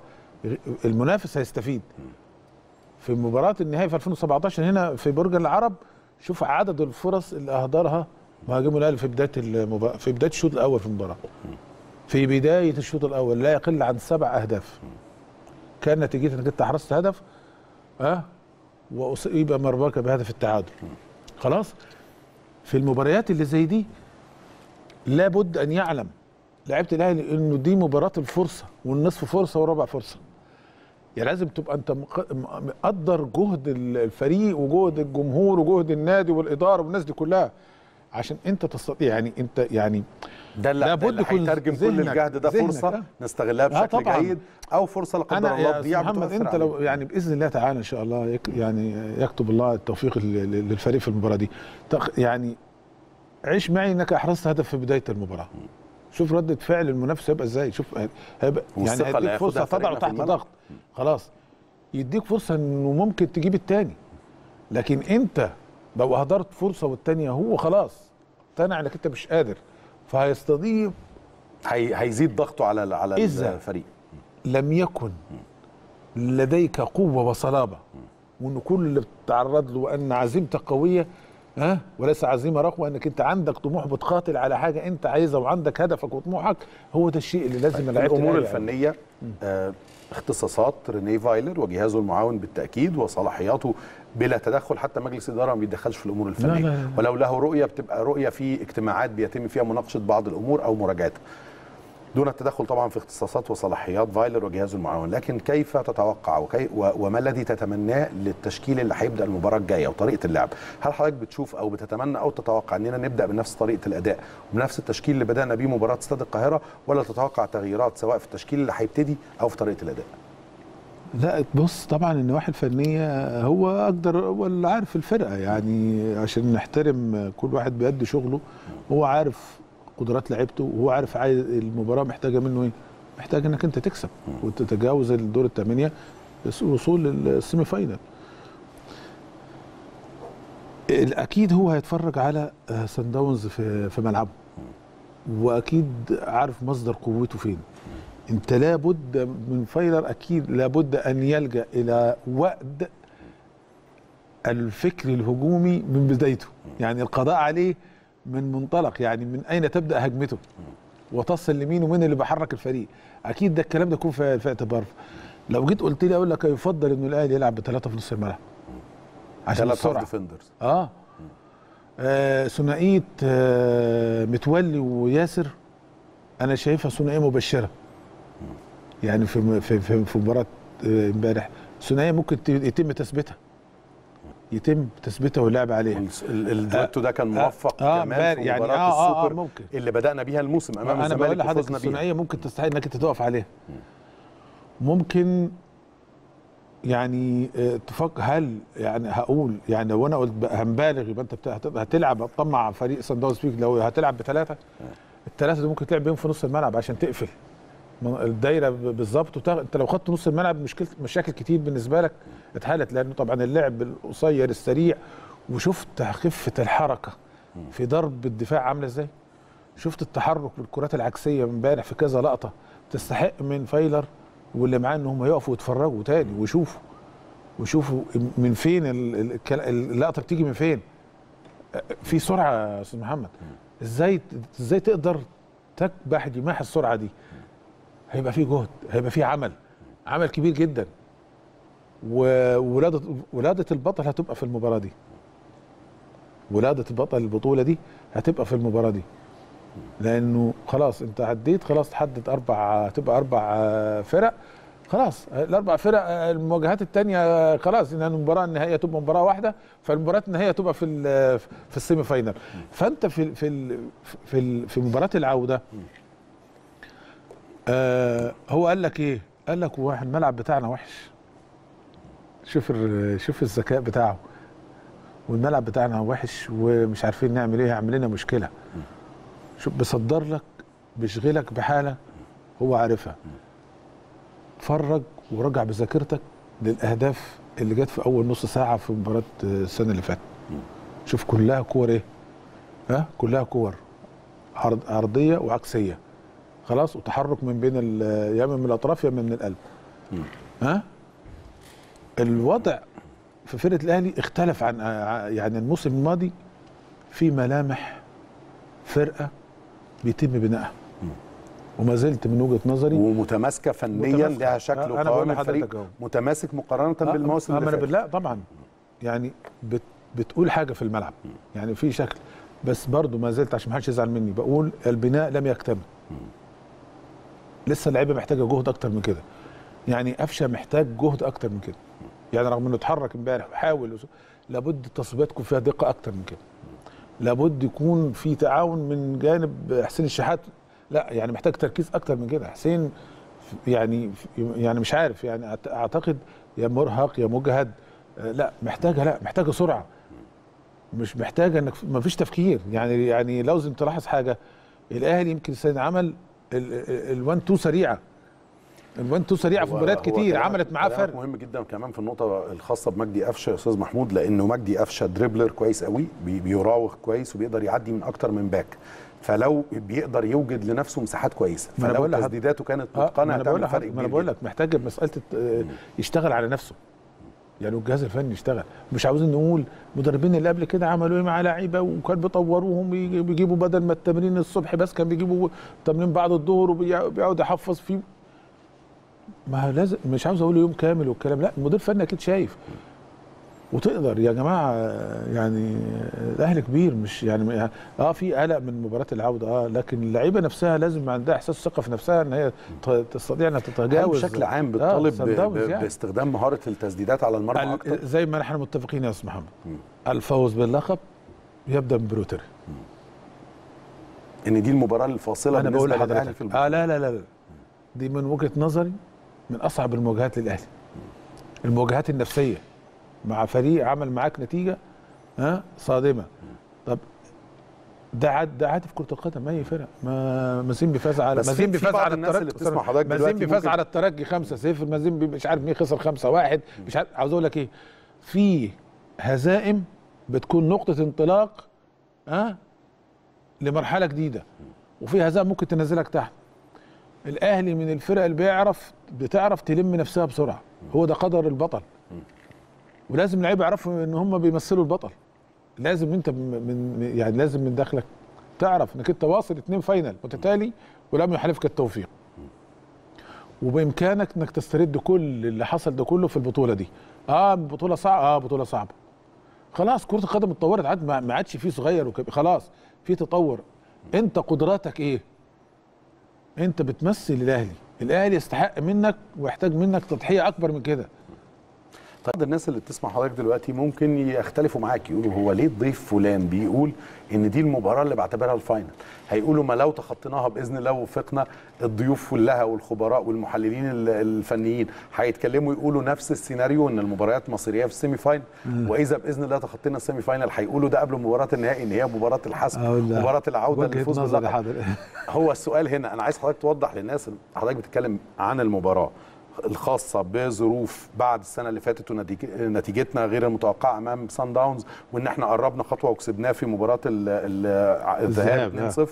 Speaker 2: المنافس هيستفيد. في مباراة النهائي في 2017 هنا في برج العرب شوف عدد الفرص اللي أهدرها مهاجمو الأهلي في بداية المباراة في بداية الشوط الأول في المباراة. في بداية الشوط الأول لا يقل عن سبع أهداف. كان نتيجتها إنك أنت حرزت هدف آه وأصيب مرماك بهدف التعادل. خلاص؟ في المباريات اللي زي دي لابد أن يعلم لعيبة الأهلي إنه دي مباراة الفرصة والنصف فرصة وربع فرصة. يعني لازم تبقى انت مقدر جهد ال- الفريق وجهد الجمهور وجهد النادي والإدارة والناس دي كلها عشان انت تستطيع يعني انت يعني
Speaker 1: ده اللي,
Speaker 2: لابد يكون
Speaker 1: هيترجم كل الجهد ده فرصة
Speaker 2: آه.
Speaker 1: نستغلها
Speaker 2: آه
Speaker 1: بشكل
Speaker 2: طبعاً.
Speaker 1: جيد أو فرصة لا قدر الله تضيع
Speaker 2: محمد أنت لو. يعني بإذن الله تعالى إن شاء الله يعني يكتب الله التوفيق لل- لل- للفريق في المباراة دي يعني عيش معي إنك أحرزت هدف في بداية المباراة شوف ردة فعل المنافس هيبقى إزاي؟ شوف هيبقى يعني هيديك فرصة
Speaker 1: هياخدها
Speaker 2: تضعه تحت. ضغط. خلاص. يديك فرصة إنه ممكن تجيب الثاني لكن أنت لو أهدرت فرصة والثانيه هو خلاص اقتنع إنك أنت مش قادر فهيستضيف
Speaker 1: هي هيزيد ضغطه على على
Speaker 2: إذا
Speaker 1: الفريق.
Speaker 2: لم يكن لديك قوة وصلابة وإن كل اللي بتتعرض له وان عزيمتك قوية ها وليس عزيمة رخوه انك أنت عندك طموح بتقاتل على حاجة أنت عايزها وعندك هدفك وطموحك هو ده الشيء اللي لازم لعيبه الأمور.
Speaker 1: الفنية آه اختصاصات ريني فايلر وجهازه المعاون بالتأكيد وصلاحياته بلا تدخل حتى مجلس الاداره ما بيتدخلش في الأمور الفنية
Speaker 2: لا، لا، لا.
Speaker 1: ولو له رؤية بتبقى رؤية في اجتماعات بيتم فيها مناقشة بعض الأمور أو مراجعتها دون التدخل طبعا في اختصاصات وصلاحيات فايلر وجهازه المعاون. لكن كيف تتوقع وكي وما الذي تتمناه للتشكيل اللي هيبدأ المباراة الجاية وطريقة اللعب؟ هل حضرتك بتشوف أو بتتمنى أو تتوقع إننا نبدأ بنفس طريقة الأداء وبنفس التشكيل اللي بدأنا بيه مباراة استاد القاهرة ولا تتوقع تغييرات سواء في التشكيل اللي هيبتدي أو في طريقة الأداء؟
Speaker 2: لا بص طبعا النواحي الفنيه هو أقدر هو اللي عارف الفرقة. يعني عشان نحترم كل واحد بيأدي شغله هو عارف قدرات لعيبته وهو عارف عايز المباراة محتاجة منه إيه؟ محتاج إنك أنت تكسب وتتجاوز الدور الثمانيه الوصول لل semi-final أكيد هو هيتفرج على آه، سان داونز في في ملعبه. وأكيد عارف مصدر قوته فين. أنت لابد من فايلر أكيد لابد أن يلجأ إلى وأد الفكر الهجومي من بدايته. يعني القضاء عليه من منطلق يعني من أين تبدأ هجمته؟ وتصل لمين ومين اللي بيحرك الفريق؟ أكيد ده الكلام ده يكون في, اعتبار. لو جيت قلت لي أقول لك يفضل إنه الأهلي يلعب بثلاثة في نص الملعب. عشان السرعه
Speaker 1: defenders
Speaker 2: آه, آه ثنائية آه متولي وياسر أنا شايفها ثنائية مبشرة. يعني في في في, مباراة آه، امبارح ثنائية ممكن يتم تثبيتها. يتم تثبيتها واللعب عليها.
Speaker 1: ال- الدويتو ده كان موفق
Speaker 2: آه،
Speaker 1: كمان في
Speaker 2: يعني
Speaker 1: مباراة
Speaker 2: آه، آه، آه،
Speaker 1: السوبر
Speaker 2: ممكن.
Speaker 1: اللي بدأنا بيها الموسم أمام
Speaker 2: أنا بقول
Speaker 1: الزمالك
Speaker 2: لحضرتك
Speaker 1: وفزنا بيها.
Speaker 2: الثنائية ممكن تستحق إنك أنت تقف عليها. ممكن يعني آه، تفكر هل يعني هقول يعني لو أنا قلت هنبالغ يبقى أنت هتلعب هتطمع فريق سان داونز لو هتلعب بثلاثة. الثلاثة دي ممكن تلعب بيهم في نص الملعب عشان تقفل. الدايرة بالظبط. انت لو خدت نص الملعب مشكله مشاكل كتير بالنسبة لك اتحلت لأنه طبعا اللعب القصير السريع. وشفت خفة الحركة في ضرب الدفاع عاملة إزاي؟ شفت التحرك بالكرات العكسية امبارح في كذا لقطة تستحق من فايلر واللي معاه إن هم يقفوا يتفرجوا تاني ويشوفوا. ويشوفوا من فين اللقطة بتيجي من فين. في سرعة يا أستاذ محمد. إزاي إزاي تقدر تكبح جماح السرعة دي؟ هيبقى في جهد هيبقى في عمل عمل كبير جدا. وولاده ولادة البطل هتبقى في المباراة دي. ولادة بطل البطولة دي هتبقى في المباراة دي. لأنه خلاص أنت عديت خلاص تحدد أربع تبقى أربع فرق. خلاص الأربع فرق المواجهات الثانية خلاص إن المباراة النهائية تبقى مباراة واحدة فالمباراة النهائية تبقى في في السيمي فاينل. فأنت في في في في مباراة العودة آه هو قال لك إيه؟ قال لك هو الملعب بتاعنا وحش. شوف شوف الذكاء بتاعه. والملعب بتاعنا وحش ومش عارفين نعمل إيه هيعمل لنا مشكلة. شوف بيصدر لك بيشغلك بحالة هو عارفها. اتفرج وراجع بذاكرتك للأهداف اللي جت في أول نص ساعة في مباراة السنة اللي فاتت. شوف كلها كور إيه؟ ها؟ كلها كور. عرض عرضية وعكسية. خلاص وتحرك من بين يا من الأطراف يا من القلب. ها؟ الوضع في فرقة الأهلي اختلف عن يعني الموسم الماضي في ملامح فرقة بيتم بنائها. وما زلت من وجهة نظري
Speaker 1: ومتماسكة فنيا. لها شكل وقوام الفريق. متماسك مقارنة
Speaker 2: آه،
Speaker 1: اللي
Speaker 2: ما أنا
Speaker 1: فاتت
Speaker 2: بالله طبعا. يعني بت بتقول حاجة في الملعب. يعني في شكل. بس برضو ما زلت عشان ما حدش يزعل مني بقول البناء لم يكتمل. لسه اللعيبة محتاجة جهد أكتر من كده. يعني قفشة محتاج جهد أكتر من كده. يعني رغم إنه اتحرك امبارح وحاول لابد التصويبات يكون فيها دقة أكتر من كده. لابد يكون في تعاون من جانب حسين الشحات. لا يعني محتاج تركيز أكتر من كده. حسين يعني يعني مش عارف يعني أعتقد يا مرهق يا مجهد آه، لا محتاجة لا محتاجة سرعة. مش محتاجة إنك ما فيش تفكير. يعني يعني لازم تلاحظ حاجة الأهلي يمكن السنة عمل ال1 2 سريعه ال1 2 سريعه في مباريات كتير عملت معاه فرق
Speaker 1: مهم جدا كمان في النقطه الخاصه بمجدي قفشه يا أستاذ محمود لأنه مجدي قفشه dribbler كويس قوي بي- بيراوغ كويس وبيقدر يعدي من أكتر من back فلو بيقدر يوجد لنفسه مساحات كويسه فلو تسديداته كانت
Speaker 2: آه،
Speaker 1: متقنه
Speaker 2: بقول
Speaker 1: هتعمل فرق
Speaker 2: ما
Speaker 1: أنا
Speaker 2: بقول. لك محتاج مساله يشتغل على نفسه يعني الجهاز الفني يشتغل مش عاوزين نقول مدربين اللي قبل كده عملوا إيه مع لعيبة وكان بيطوروهم بيجي- بيجيبوا بدل ما التمرين الصبح بس كان بيجيبوا تمرين بعد الظهر وبيقعد يحفظ فيه. ما لازم مش عاوز أقول يوم كامل والكلام لا المدير الفني أكيد شايف. وتقدر يا جماعة يعني الأهلي كبير مش يعني آه في قلق من مباراة العودة آه لكن اللعيبة نفسها لازم عندها إحساس ثقة في نفسها إن هي تستطيع
Speaker 1: إنها
Speaker 2: تتجاوز.
Speaker 1: بشكل عام
Speaker 2: آه،
Speaker 1: بتطالب ب- ب-
Speaker 2: يعني.
Speaker 1: باستخدام مهارة التسديدات على المرمى
Speaker 2: ال-
Speaker 1: أكتر؟
Speaker 2: زي ما إحنا متفقين يا أستاذ محمد. الفوز باللقب يبدأ من بروتري
Speaker 1: إن دي المباراة
Speaker 2: الفاصلة بقول
Speaker 1: بالنسبة
Speaker 2: للأهلي
Speaker 1: في البطولة.
Speaker 2: آه لا لا لا لا. دي من وجهة نظري من أصعب المواجهات للأهلي. المواجهات النفسية. مع فريق عمل معاك نتيجة ها صادمة. طب ده عاد ده عادي في كرة القدم ما أي فرق. ما مازيمبي فاز على
Speaker 1: بس في-
Speaker 2: مازيمبي
Speaker 1: في
Speaker 2: فاز
Speaker 1: بعض
Speaker 2: على الترجي
Speaker 1: بتسمع حضرتك دلوقتي
Speaker 2: مازيمبي فاز
Speaker 1: ممكن-
Speaker 2: على الترجي 5 0 مازيمبي مش عارف مين خسر 5 1 مش عارف عاوز أقول لك إيه في هزائم بتكون نقطة انطلاق ها لمرحلة جديدة. وفي هزائم ممكن تنزلك تحت. الأهلي من الفرق اللي بيعرف بتعرف تلم نفسها بسرعة. هو ده قدر البطل. ولازم اللعيبه يعرفوا إن هم بيمثلوا البطل. لازم أنت من يعني لازم من داخلك تعرف إنك أنت واصل اتنين فاينل متتالي ولم يحالفك التوفيق. وبإمكانك إنك تسترد كل اللي حصل ده كله في البطولة دي. آه بطولة صعبه آه بطولة صعبة. خلاص كرة القدم اتطورت عاد ما عادش فيه صغير وكبير خلاص في تطور. أنت قدراتك إيه؟ أنت بتمثل الأهلي. الأهلي يستحق منك ويحتاج منك تضحية أكبر من كده.
Speaker 1: طيب الناس اللي بتسمع حضرتك دلوقتي ممكن يختلفوا معاك يقولوا هو ليه الضيف فلان؟ بيقول إن دي المباراة اللي بعتبرها الفاينل هيقولوا ما لو تخطيناها بإذن الله ووفقنا الضيوف كلها والخبراء والمحللين ال- الفنيين. هيتكلموا يقولوا نفس السيناريو إن المباريات مصيرية في ال semi-final وإذا بإذن الله تخطينا ال semi-final هيقولوا ده قبل مباراة النهائي إن هي مباراة الحسم مباراة العودة للفوز باللقب. هو السؤال هنا أنا عايز حضرتك توضح للناس حضرتك بتتكلم عن المباراة. الخاصة بظروف بعد السنة اللي فاتت ونتيجتنا غير المتوقعة أمام سان داونز وإن إحنا قربنا خطوة وكسبناه في ال- الذهاب
Speaker 2: الذهاب،
Speaker 1: 2-0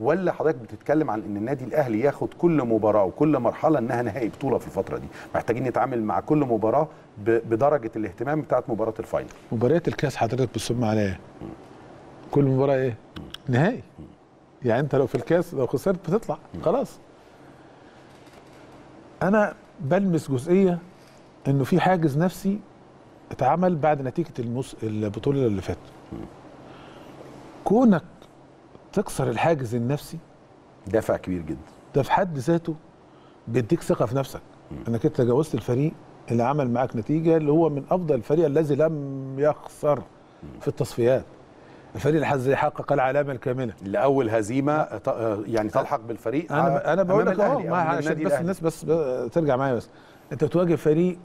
Speaker 1: ولا حضرتك بتتكلم عن إن النادي الأهلي ياخد كل مباراة وكل مرحلة إنها نهائي بطولة في الفترة دي؟ محتاجين نتعامل مع كل مباراة ب- بدرجة الاهتمام بتاعت مباراة الفاينل.
Speaker 2: مباريات الكاس حضرتك بتصم عليها. كل مباراة إيه؟ نهائي. يعني أنت لو في الكاس لو خسرت بتطلع. خلاص. أنا بلمس جزئية إنه في حاجز نفسي اتعمل بعد نتيجة المس... البطولة اللي فاتت. كونك تكسر الحاجز النفسي
Speaker 1: دافع كبير جدا.
Speaker 2: ده في حد ذاته بيديك ثقة في نفسك. إنك أنت تجاوزت الفريق اللي عمل معاك نتيجة اللي هو من أفضل الفريق الذي لم يخسر في التصفيات. الفريق اللي حز يحقق العلامة
Speaker 1: الكاملة. لأول هزيمة يعني تلحق بالفريق.
Speaker 2: أنا أنا بقول لك
Speaker 1: أهو
Speaker 2: عشان بس. الناس بس ب- ترجع معايا بس. أنت بتواجه فريق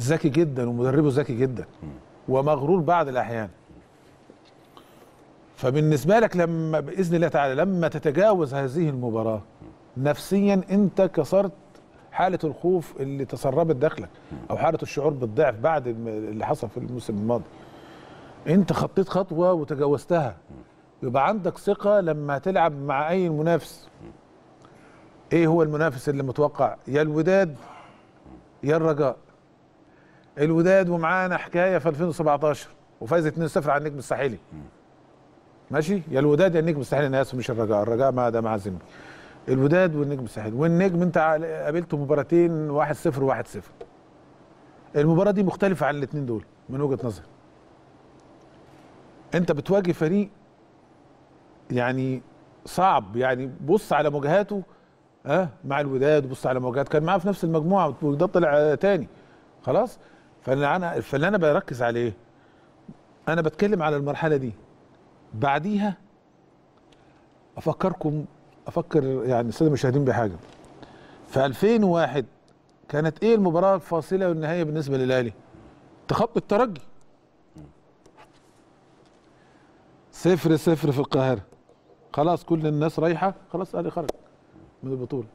Speaker 2: ذكي جدا ومدربه ذكي جدا ومغرور بعض الأحيان. فبالنسبة لك لما بإذن الله تعالى لما تتجاوز هذه المباراة نفسيا أنت كسرت حالة الخوف اللي تسربت داخلك أو حالة الشعور بالضعف بعد اللي حصل في الموسم الماضي. انت خطيت خطوة وتجاوزتها. يبقى عندك ثقة لما تلعب مع أي منافس. إيه هو المنافس اللي متوقع؟ يا الوداد يا الرجاء. الوداد ومعانا حكاية في 2017 وفايز 2-0 على النجم الساحلي. ماشي؟ يا الوداد يا النجم الساحلي أنا آسف مش الرجاء. الرجاء ما ده مع الوداد والنجم الساحلي. والنجم انت قابلته مباراتين 1-0 و1-0 المباراة دي مختلفة عن الاثنين دول من وجهة نظري. انت بتواجه فريق يعني صعب يعني بص على مواجهاته ها مع الوداد وبص على مواجهات كان معاه في نفس المجموعة والوداد طلع تاني خلاص؟ فاللي أنا فاللي أنا بركز عليه أنا بتكلم على المرحلة دي بعديها أفكركم أفكر يعني الساده المشاهدين بحاجة في 2001 كانت إيه المباراة الفاصلة والنهائيه بالنسبة للأهلي؟ تخطي الترجي. صفر صفر في القاهرة. خلاص كل الناس رايحة خلاص الاهلي خرج من البطولة.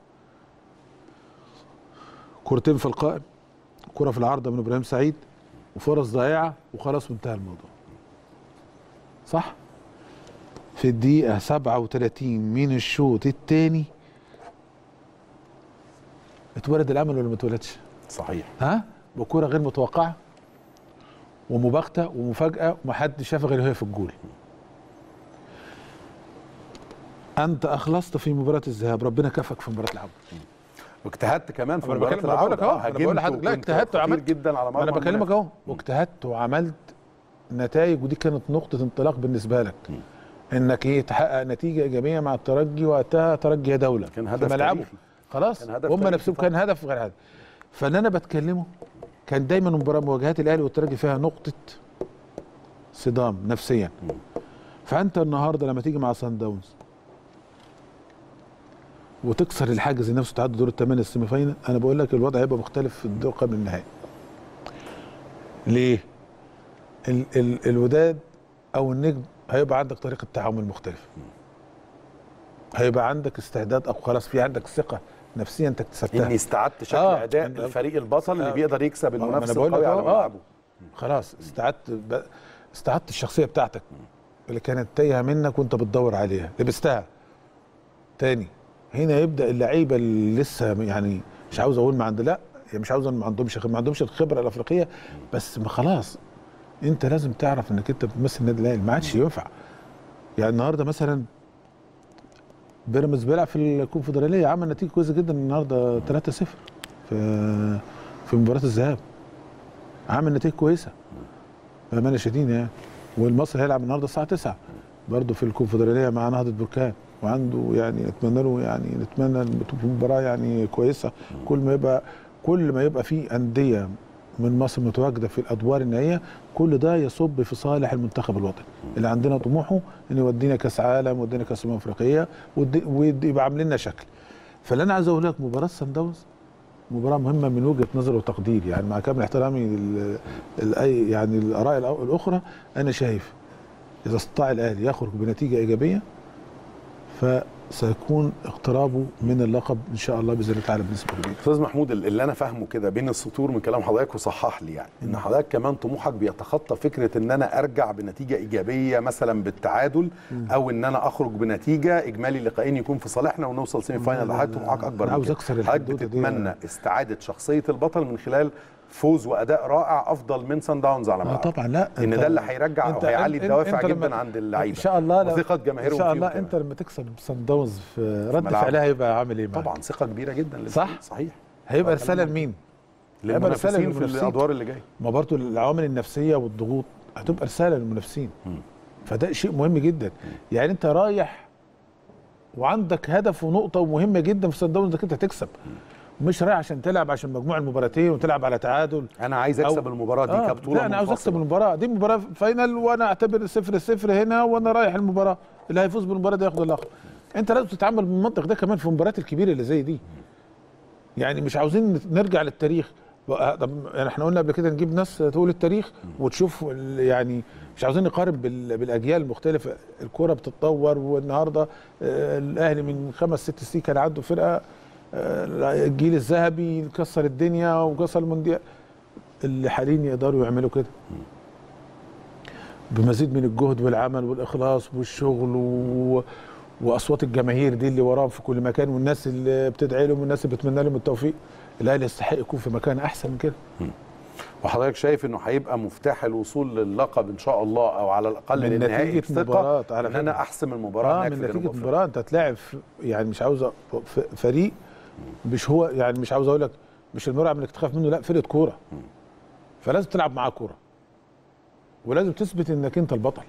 Speaker 2: كورتين في القائم كرة في العارضة من إبراهيم سعيد وفرص ضائعه وخلاص وانتهى الموضوع. صح؟ في الدقيقة 37 من الشوط الثاني اتولد الأمل ولا ما اتولدش؟
Speaker 1: صحيح.
Speaker 2: ها؟ بكره غير متوقعة ومباغتة ومفاجأة ومحدش شافها غير وهي في الجول. أنت أخلصت في مباراة الذهاب. ربنا كفك في مباراة العودة.
Speaker 1: واجتهدت كمان في
Speaker 2: أنا
Speaker 1: مباراة
Speaker 2: بكلم- بقول لك أهو،
Speaker 1: العودة.
Speaker 2: أنا بقول لحضرتك لا، اجتهدت وعملت-
Speaker 1: جدا على مرمى
Speaker 2: أنا بكلمك. أهو. واجتهدت وعملت نتائج ودي كانت نقطة انطلاق بالنسبة لك. إنك إيه تحقق نتيجة إيجابية مع الترجي وقتها ترجي يا دولة.
Speaker 1: كان هدف
Speaker 2: في ملعبه. خلاص. هم نفسهم. كان هدف غير هدف. فاللي أنا بتكلمه كان دايما مباراه مواجهات الأهلي والترجي فيها نقطة صدام نفسيا. فأنت النهارده لما تيجي مع سان داونز وتكسر الحاجز النفسي وتعدي دور الثمانيه ال semi-final أنا بقول لك الوضع هيبقى مختلف في الدور قبل النهائي. ليه؟ ال ال الوداد أو النجم هيبقى عندك طريقة تعامل مختلفة. هيبقى عندك استعداد أو خلاص في عندك ثقة نفسيه أنت اكتسبتها.
Speaker 1: إني استعدت شكل
Speaker 2: آه. أداء
Speaker 1: الفريق البطل اللي
Speaker 2: آه.
Speaker 1: بيقدر يكسب
Speaker 2: أنا
Speaker 1: المنافس
Speaker 2: بقول لك
Speaker 1: القوي على
Speaker 2: آه.
Speaker 1: ملعبه
Speaker 2: خلاص استعدت ب... استعدت الشخصية بتاعتك اللي كانت تايهة منك وأنت بتدور عليها. لبستها. تاني. هنا يبدأ اللعيبة اللي لسه يعني مش عاوز أقول ما عند لا يعني مش عاوز ما عندهمش ما عندهمش الخبرة الأفريقية بس ما خلاص أنت لازم تعرف إنك أنت بتمثل النادي الأهلي ما عادش ينفع. يعني النهارده مثلا بيراميدز بيلعب في الكونفدرالية عمل نتيجة كويسة جدا النهارده 3-0 في في مباراة الذهاب. عامل نتيجة كويسة. بأمانة شديدة يعني. والمصري هيلعب النهارده الساعة 9 برضه في الكونفدرالية مع نهضة بركان. وعنده يعني نتمنى له يعني نتمنى إن تبقى مباراة يعني كويسة. كل ما يبقى كل ما يبقى في أندية من مصر متواجدة في الأدوار النهائية كل ده يصب في صالح المنتخب الوطني. اللي عندنا طموحه انه يودينا كأس عالم ويودينا كأس أمم أفريقية ويبقى عامل لنا شكل. فاللي أنا عايز أقول لك مباراة سان داونز مباراة مهمة من وجهة نظر وتقدير. يعني مع كامل احترامي الاي يعني الآراء الأخرى أنا شايف إذا استطاع الأهلي يخرج بنتيجة إيجابية فسيكون اقترابه من اللقب إن شاء الله باذن الله تعالى بنسبة كبيرة
Speaker 1: أستاذ محمود اللي أنا فاهمه كده بين السطور من كلام حضرتك وصحح لي يعني إن حضرتك كمان طموحك بيتخطى فكرة إن أنا أرجع بنتيجة إيجابية مثلا بالتعادل أو إن أنا أخرج بنتيجة إجمالي لقاءين يكون في صالحنا ونوصل semi
Speaker 2: final
Speaker 1: حضرتك طموحك
Speaker 2: أكبر
Speaker 1: من
Speaker 2: عاوز
Speaker 1: كده.
Speaker 2: أكسر
Speaker 1: حضرتك
Speaker 2: الحدوتة دي.
Speaker 1: بتتمنى استعادة شخصية البطل من خلال فوز وأداء رائع أفضل من سان داونز على
Speaker 2: آه
Speaker 1: ملعبه
Speaker 2: طبعا لا إن
Speaker 1: ده اللي هيرجع
Speaker 2: أو
Speaker 1: هيعلي الدوافع جدا عند اللعيبة
Speaker 2: إن شاء الله
Speaker 1: وثقة جماهيرهم
Speaker 2: إن شاء الله. انت لما تكسب سان داونز في رد. فعلها هيبقى عامل إيه؟
Speaker 1: طبعا ثقة كبيرة جدا.
Speaker 2: صح؟
Speaker 1: صحيح
Speaker 2: هيبقى
Speaker 1: آه، رسالة
Speaker 2: لمين؟ هيبقى رسالة
Speaker 1: للمنافسين في. الأدوار اللي جاية
Speaker 2: ما برضه العوامل النفسية والضغوط هتبقى رسالة للمنافسين فده شيء مهم جدا يعني أنت رايح وعندك هدف ونقطة ومهمه جدا في صن داونز إنك أنت تكسب مش رايح عشان تلعب عشان مجموع المباراتين وتلعب على تعادل.
Speaker 1: أنا عايز
Speaker 2: أكسب
Speaker 1: المباراة دي
Speaker 2: آه
Speaker 1: كبطولة
Speaker 2: لا أنا عاوز
Speaker 1: أكسب.
Speaker 2: المباراة. دي مباراة فاينل وأنا أعتبر صفر صفر هنا وأنا رايح المباراة. اللي هيفوز بالمباراة ده ياخد اللقب أنت لازم تتعامل بالمنطق ده كمان في المباريات الكبيرة اللي زي دي. يعني مش عاوزين نرجع للتاريخ. بقى- طب يعني إحنا قلنا قبل كده نجيب ناس تقول التاريخ وتشوف يعني مش عاوزين نقارن بال- بالأجيال المختلفة. الكورة بتتطور والنهاردة آه، الأهلي من خمس ست سنين كان عنده فرقة آه، الجيل الذهبي كسر الدنيا وكسر المونديال. اللي حاليا يقدروا يعملوا كده. بمزيد من الجهد والعمل والإخلاص والشغل و... وأصوات الجماهير دي اللي وراهم في كل مكان والناس اللي بتدعي لهم والناس اللي بتتمنى لهم التوفيق الأهلي يستحق يكون في مكان أحسن من كده.
Speaker 1: وحضرتك شايف إنه هيبقى مفتاح الوصول للقب إن شاء الله أو على الأقل
Speaker 2: من
Speaker 1: للنهائي
Speaker 2: مباراة على
Speaker 1: إن
Speaker 2: أنا.
Speaker 1: أحسم المباراة
Speaker 2: آه
Speaker 1: هناك
Speaker 2: من
Speaker 1: نتيجة.
Speaker 2: مباراة. أنت هتلاعب يعني مش عاوز فريق مش هو يعني مش عاوز أقول لك مش المرعب انك تخاف منه لا فرقة كورة. فلازم تلعب معاه كورة. ولازم تثبت إنك أنت البطل.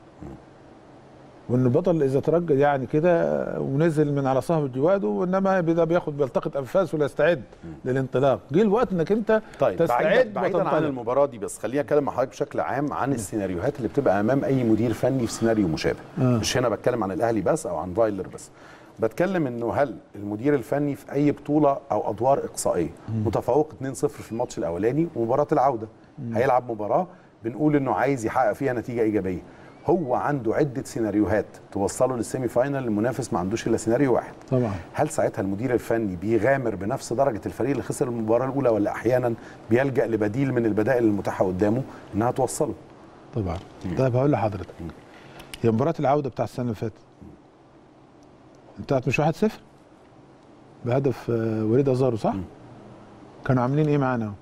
Speaker 2: وإن البطل إذا ترجى يعني كده ونزل من على صهب الجواد وإنما ده بياخد بيلتقط انفاس ولا يستعد للانطلاق. جه الوقت إنك أنت
Speaker 1: طيب
Speaker 2: تستعد
Speaker 1: بعيدا, بعيدا عن. المباراة دي بس خليني أتكلم مع حضرتك بشكل عام عن السيناريوهات اللي بتبقى أمام أي مدير فني في سيناريو مشابه.
Speaker 2: آه.
Speaker 1: مش هنا بتكلم عن الأهلي بس أو عن فايلر بس. بتكلم إنه هل المدير الفني في أي بطولة أو أدوار إقصائية متفوق 2-0 في الماتش الأولاني ومباراة العودة؟ هيلعب مباراة بنقول إنه عايز يحقق فيها نتيجة إيجابية. هو عنده عدة سيناريوهات توصله لل semi final المنافس ما عندوش إلا سيناريو واحد.
Speaker 2: طبعا.
Speaker 1: هل ساعتها المدير الفني بيغامر بنفس درجة الفريق اللي خسر المباراة الأولى ولا أحيانا بيلجأ لبديل من البدائل المتاحة قدامه إنها توصله؟
Speaker 2: طبعا. طيب هقول لحضرتك. هي مباراة العودة بتاع السنة اللي فاتت. انتهت مش 1-0 بهدف آه، وليد أزارو صح؟ كانوا عاملين إيه معانا؟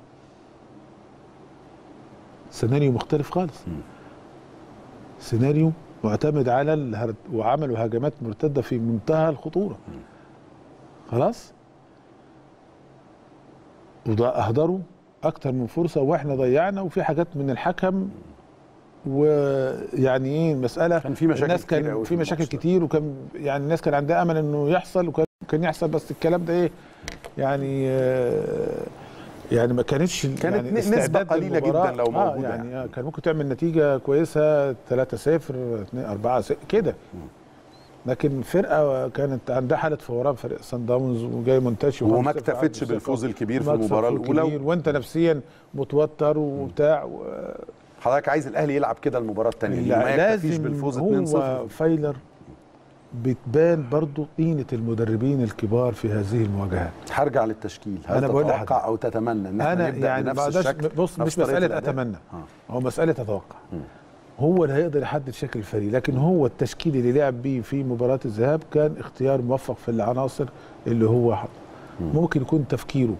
Speaker 2: سيناريو مختلف خالص سيناريو معتمد على الهر... وعملوا هجمات مرتدة في منتهى الخطورة خلاص؟ وده أهدروا أكتر من فرصة وإحنا ضيعنا وفي حاجات من الحكم ويعني إيه المساله
Speaker 1: كان في مشاكل
Speaker 2: الناس كان في مشاكل. كتير وكان يعني الناس كان عندها أمل إنه يحصل وكان كان يحصل بس الكلام ده إيه يعني آه يعني ما كانتش
Speaker 1: كانت
Speaker 2: يعني
Speaker 1: ن- نسبة
Speaker 2: استعداد
Speaker 1: قليلة
Speaker 2: للمباراة.
Speaker 1: جداً لو
Speaker 2: آه
Speaker 1: موجودة
Speaker 2: يعني آه كان ممكن تعمل نتيجة كويسة 3 0 2 4 0 كده لكن فرقة كانت عندها حالة فوران فريق سان داونز وجاي منتشي
Speaker 1: وما اكتفتش بالفوز. الكبير في المباراة
Speaker 2: الأولى وانت نفسيا متوتر وبتاع و...
Speaker 1: حضرتك عايز الأهلي يلعب كده المباراة الثانية
Speaker 2: لا،
Speaker 1: يكتفيش بالفوز 2-0
Speaker 2: هو فايلر بتبان برضو قيمة المدربين الكبار في هذه المواجهات.
Speaker 1: هرجع للتشكيل. هل
Speaker 2: أنا
Speaker 1: تتوقع. أو تتمنى إن إحنا
Speaker 2: أنا
Speaker 1: نبدأ
Speaker 2: يعني
Speaker 1: بنفس الشكل؟
Speaker 2: بص مش
Speaker 1: مسألة؟
Speaker 2: أتمنى.
Speaker 1: آه.
Speaker 2: هو مسألة أتوقع. هو اللي هيقدر يحدد شكل الفريق لكن هو التشكيل اللي لعب بيه في مباراة الذهاب كان اختيار موفق في العناصر اللي هو حط. ممكن يكون تفكيره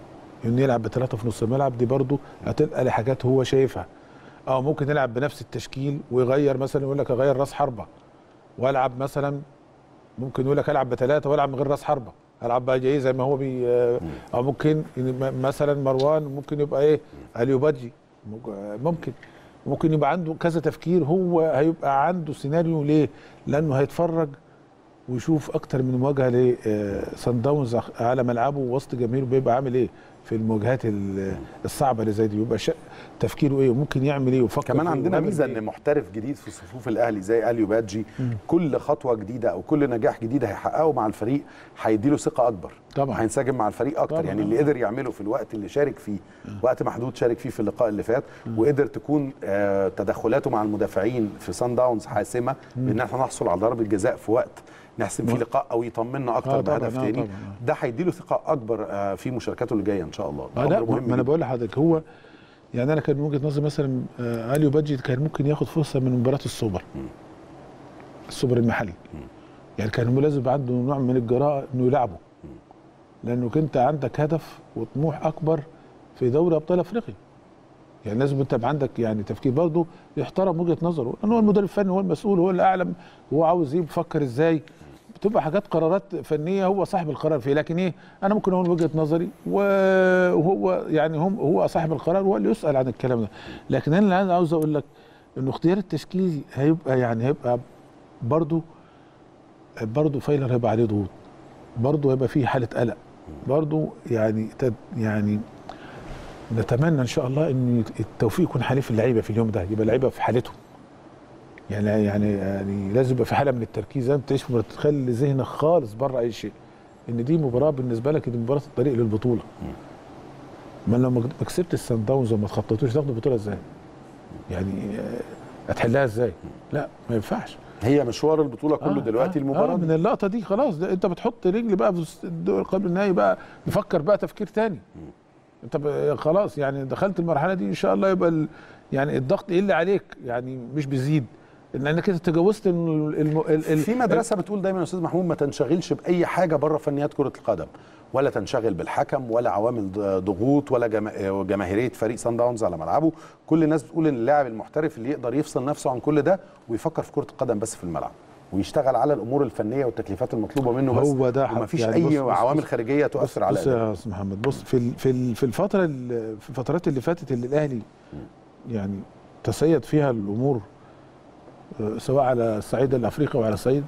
Speaker 2: إنه يلعب بثلاثه في نص الملعب دي برضه هتبقى لحاجات هو شايفها. آه ممكن يلعب بنفس التشكيل ويغير مثلا يقول لك أغير راس حربة وألعب مثلا ممكن يقول لك ألعب بثلاثة وألعب من غير راس حربة ألعب بقى إيه زي ما هو بي آه، أو ممكن مثلا مروان ممكن يبقى إيه؟ أليو بادجي ممكن ممكن يبقى عنده كذا تفكير هو هيبقى عنده سيناريو ليه؟ لأنه هيتفرج ويشوف أكتر من مواجهه لسان داونز على ملعبه وسط جماهيره بيبقى عامل إيه؟ في المواجهات ال- الصعبة اللي زي دي. يبقى تفكيره إيه؟ وممكن يعمل إيه؟ ويفكر
Speaker 1: كمان
Speaker 2: فيه
Speaker 1: عندنا ميزه
Speaker 2: إيه.
Speaker 1: ان محترف جديد في صفوف الأهلي زي أليو بادجي. كل خطوة جديدة أو كل نجاح جديد هيحققه مع الفريق هيديله ثقة أكبر.
Speaker 2: طبعا.
Speaker 1: هينسجم مع الفريق أكتر.
Speaker 2: طبعا.
Speaker 1: يعني اللي قدر يعمله في الوقت اللي شارك فيه وقت محدود شارك فيه في اللقاء اللي فات وقدر تكون آه تدخلاته مع المدافعين في سان داونز حاسمة بان إحنا نحصل على ضربة جزاء في وقت نحسم فيه لقاء أو يطمنا أكتر
Speaker 2: آه
Speaker 1: بهدف
Speaker 2: آه
Speaker 1: تاني.
Speaker 2: آه.
Speaker 1: ده هيديله ثقة أكبر آه في مشاركاته اللي جاية إن شاء الله. ده
Speaker 2: آه
Speaker 1: مهم
Speaker 2: ما
Speaker 1: أنا.
Speaker 2: بقول لحضرتك هو يعني أنا كان من وجهة نظري مثلا آه أليو بادجي كان ممكن ياخد فرصة من مباراة السوبر. السوبر المحلي. يعني كان لازم يبقى عنده نوع من الجراءة إنه يلعبه. لأنه انت عندك هدف وطموح أكبر في دوري أبطال أفريقيا. يعني لازم أنت يبقى عندك يعني تفكير برضه يحترم وجهة نظره. لأن هو المدرب الفني هو المسؤول هو اللي أعلم هو عاوز إيه بيفكر إزاي. بتبقى حاجات قرارات فنية هو صاحب القرار فيه. لكن إيه؟ أنا ممكن أقول وجهة نظري وهو يعني هم هو صاحب القرار هو اللي يسأل عن الكلام ده. لكن أنا اللي عاوز أقول لك إنه اختيار التشكيل هيبقى يعني هيبقى برضو برضو فايلر هيبقى عليه ضغوط. برضو هيبقى فيه حالة قلق. برضو يعني تد يعني نتمنى إن شاء الله إن التوفيق يكون حليف اللعيبة في اليوم ده. يبقى اللعيبة في حالتهم. يعني يعني يعني لازم يبقى في حالة من التركيز انت تعيش تخلي ذهنك خالص بره أي شيء. إن دي مباراة بالنسبة لك دي مباراة الطريق للبطولة. ما لو ما كسبت السان داونز وما تخططوش تاخد البطولة إزاي؟ يعني آه، هتحلها إزاي؟ لا ما ينفعش.
Speaker 1: هي مشوار البطولة كله دلوقتي المباراه
Speaker 2: آه من اللقطة دي خلاص ده أنت بتحط رجل بقى في الدور قبل النهائي بقى نفكر بقى تفكير تاني. أنت خلاص يعني دخلت المرحلة دي إن شاء الله يبقى يعني الضغط يقل عليك يعني مش بيزيد. لأنك أنت تجاوزت الم- ال- ال-
Speaker 1: في مدرسة بتقول دايما يا أستاذ محمود ما تنشغلش بأي حاجة بره فنيات كرة القدم ولا تنشغل بالحكم ولا عوامل ضغوط ولا جما- جماهيرية فريق سان داونز على ملعبه. كل الناس بتقول إن اللاعب المحترف اللي يقدر يفصل نفسه عن كل ده ويفكر في كرة القدم بس في الملعب ويشتغل على الأمور الفنية والتكليفات المطلوبة منه بس.
Speaker 2: هو ده
Speaker 1: ومفيش
Speaker 2: يعني
Speaker 1: أي
Speaker 2: بص- بص-
Speaker 1: عوامل
Speaker 2: بص-
Speaker 1: خارجية
Speaker 2: بص
Speaker 1: تؤثر على
Speaker 2: بص. يا أستاذ محمد بص في في في الفترة ال- في الفترات اللي فاتت اللي الأهلي يعني تسيد فيها الأمور سواء على الصعيد الأفريقي وعلى الصعيد.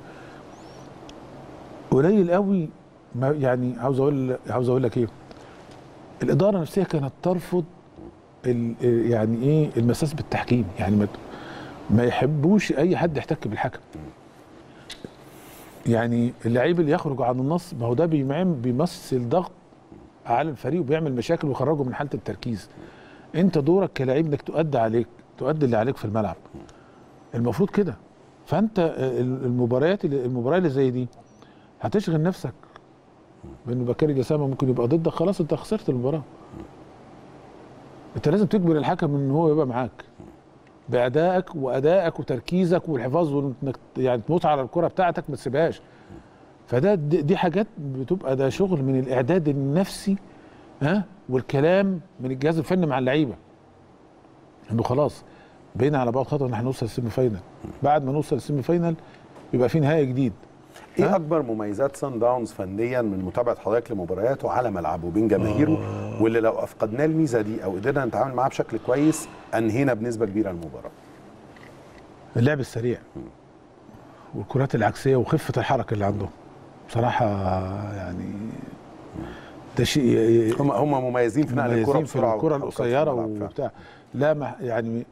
Speaker 2: قليل قوي ما يعني عاوز أقول عاوز أقول لك إيه؟ الإدارة نفسها كانت ترفض يعني إيه المساس بالتحكيم. يعني ما ما يحبوش أي حد يحتك بالحكم. يعني اللعيب اللي يخرج عن النص ما هو ده بيمثل ضغط على الفريق وبيعمل مشاكل ويخرجه من حالة التركيز. أنت دورك كلاعب إنك تؤدي عليك تؤدي اللي عليك في الملعب. المفروض كده. فأنت ال- المباريات اللي المباراه اللي زي دي هتشغل نفسك. بان بكاري جسامه ممكن يبقى ضدك خلاص أنت خسرت المباراة. أنت لازم تجبر الحكم إن هو يبقى معاك. بأدائك وأدائك وتركيزك والحفاظ وإنك يعني تموت على الكرة بتاعتك ما تسيبهاش. فده دي حاجات بتبقى ده شغل من الإعداد النفسي ها والكلام من الجهاز الفني مع اللعيبة. إنه خلاص بقينا على بعد خطوة إن إحنا نوصل ال semi final. بعد ما نوصل ال semi final يبقى في نهائي جديد. إيه؟
Speaker 1: أكبر مميزات سان داونز فنيا من متابعة حضرتك لمبارياته على ملعبه بين جماهيره واللي لو أفقدناه الميزة دي أو قدرنا نتعامل معاه بشكل كويس أنهينا بنسبة كبيرة المباراة.
Speaker 2: اللعب السريع. والكرات العكسية وخفة الحركة اللي عندهم. بصراحة يعني ده شيء
Speaker 1: هم هم مميزين في نقل الكرة
Speaker 2: بسرعة
Speaker 1: الكرة القصيرة.
Speaker 2: وبتاع. لا يعني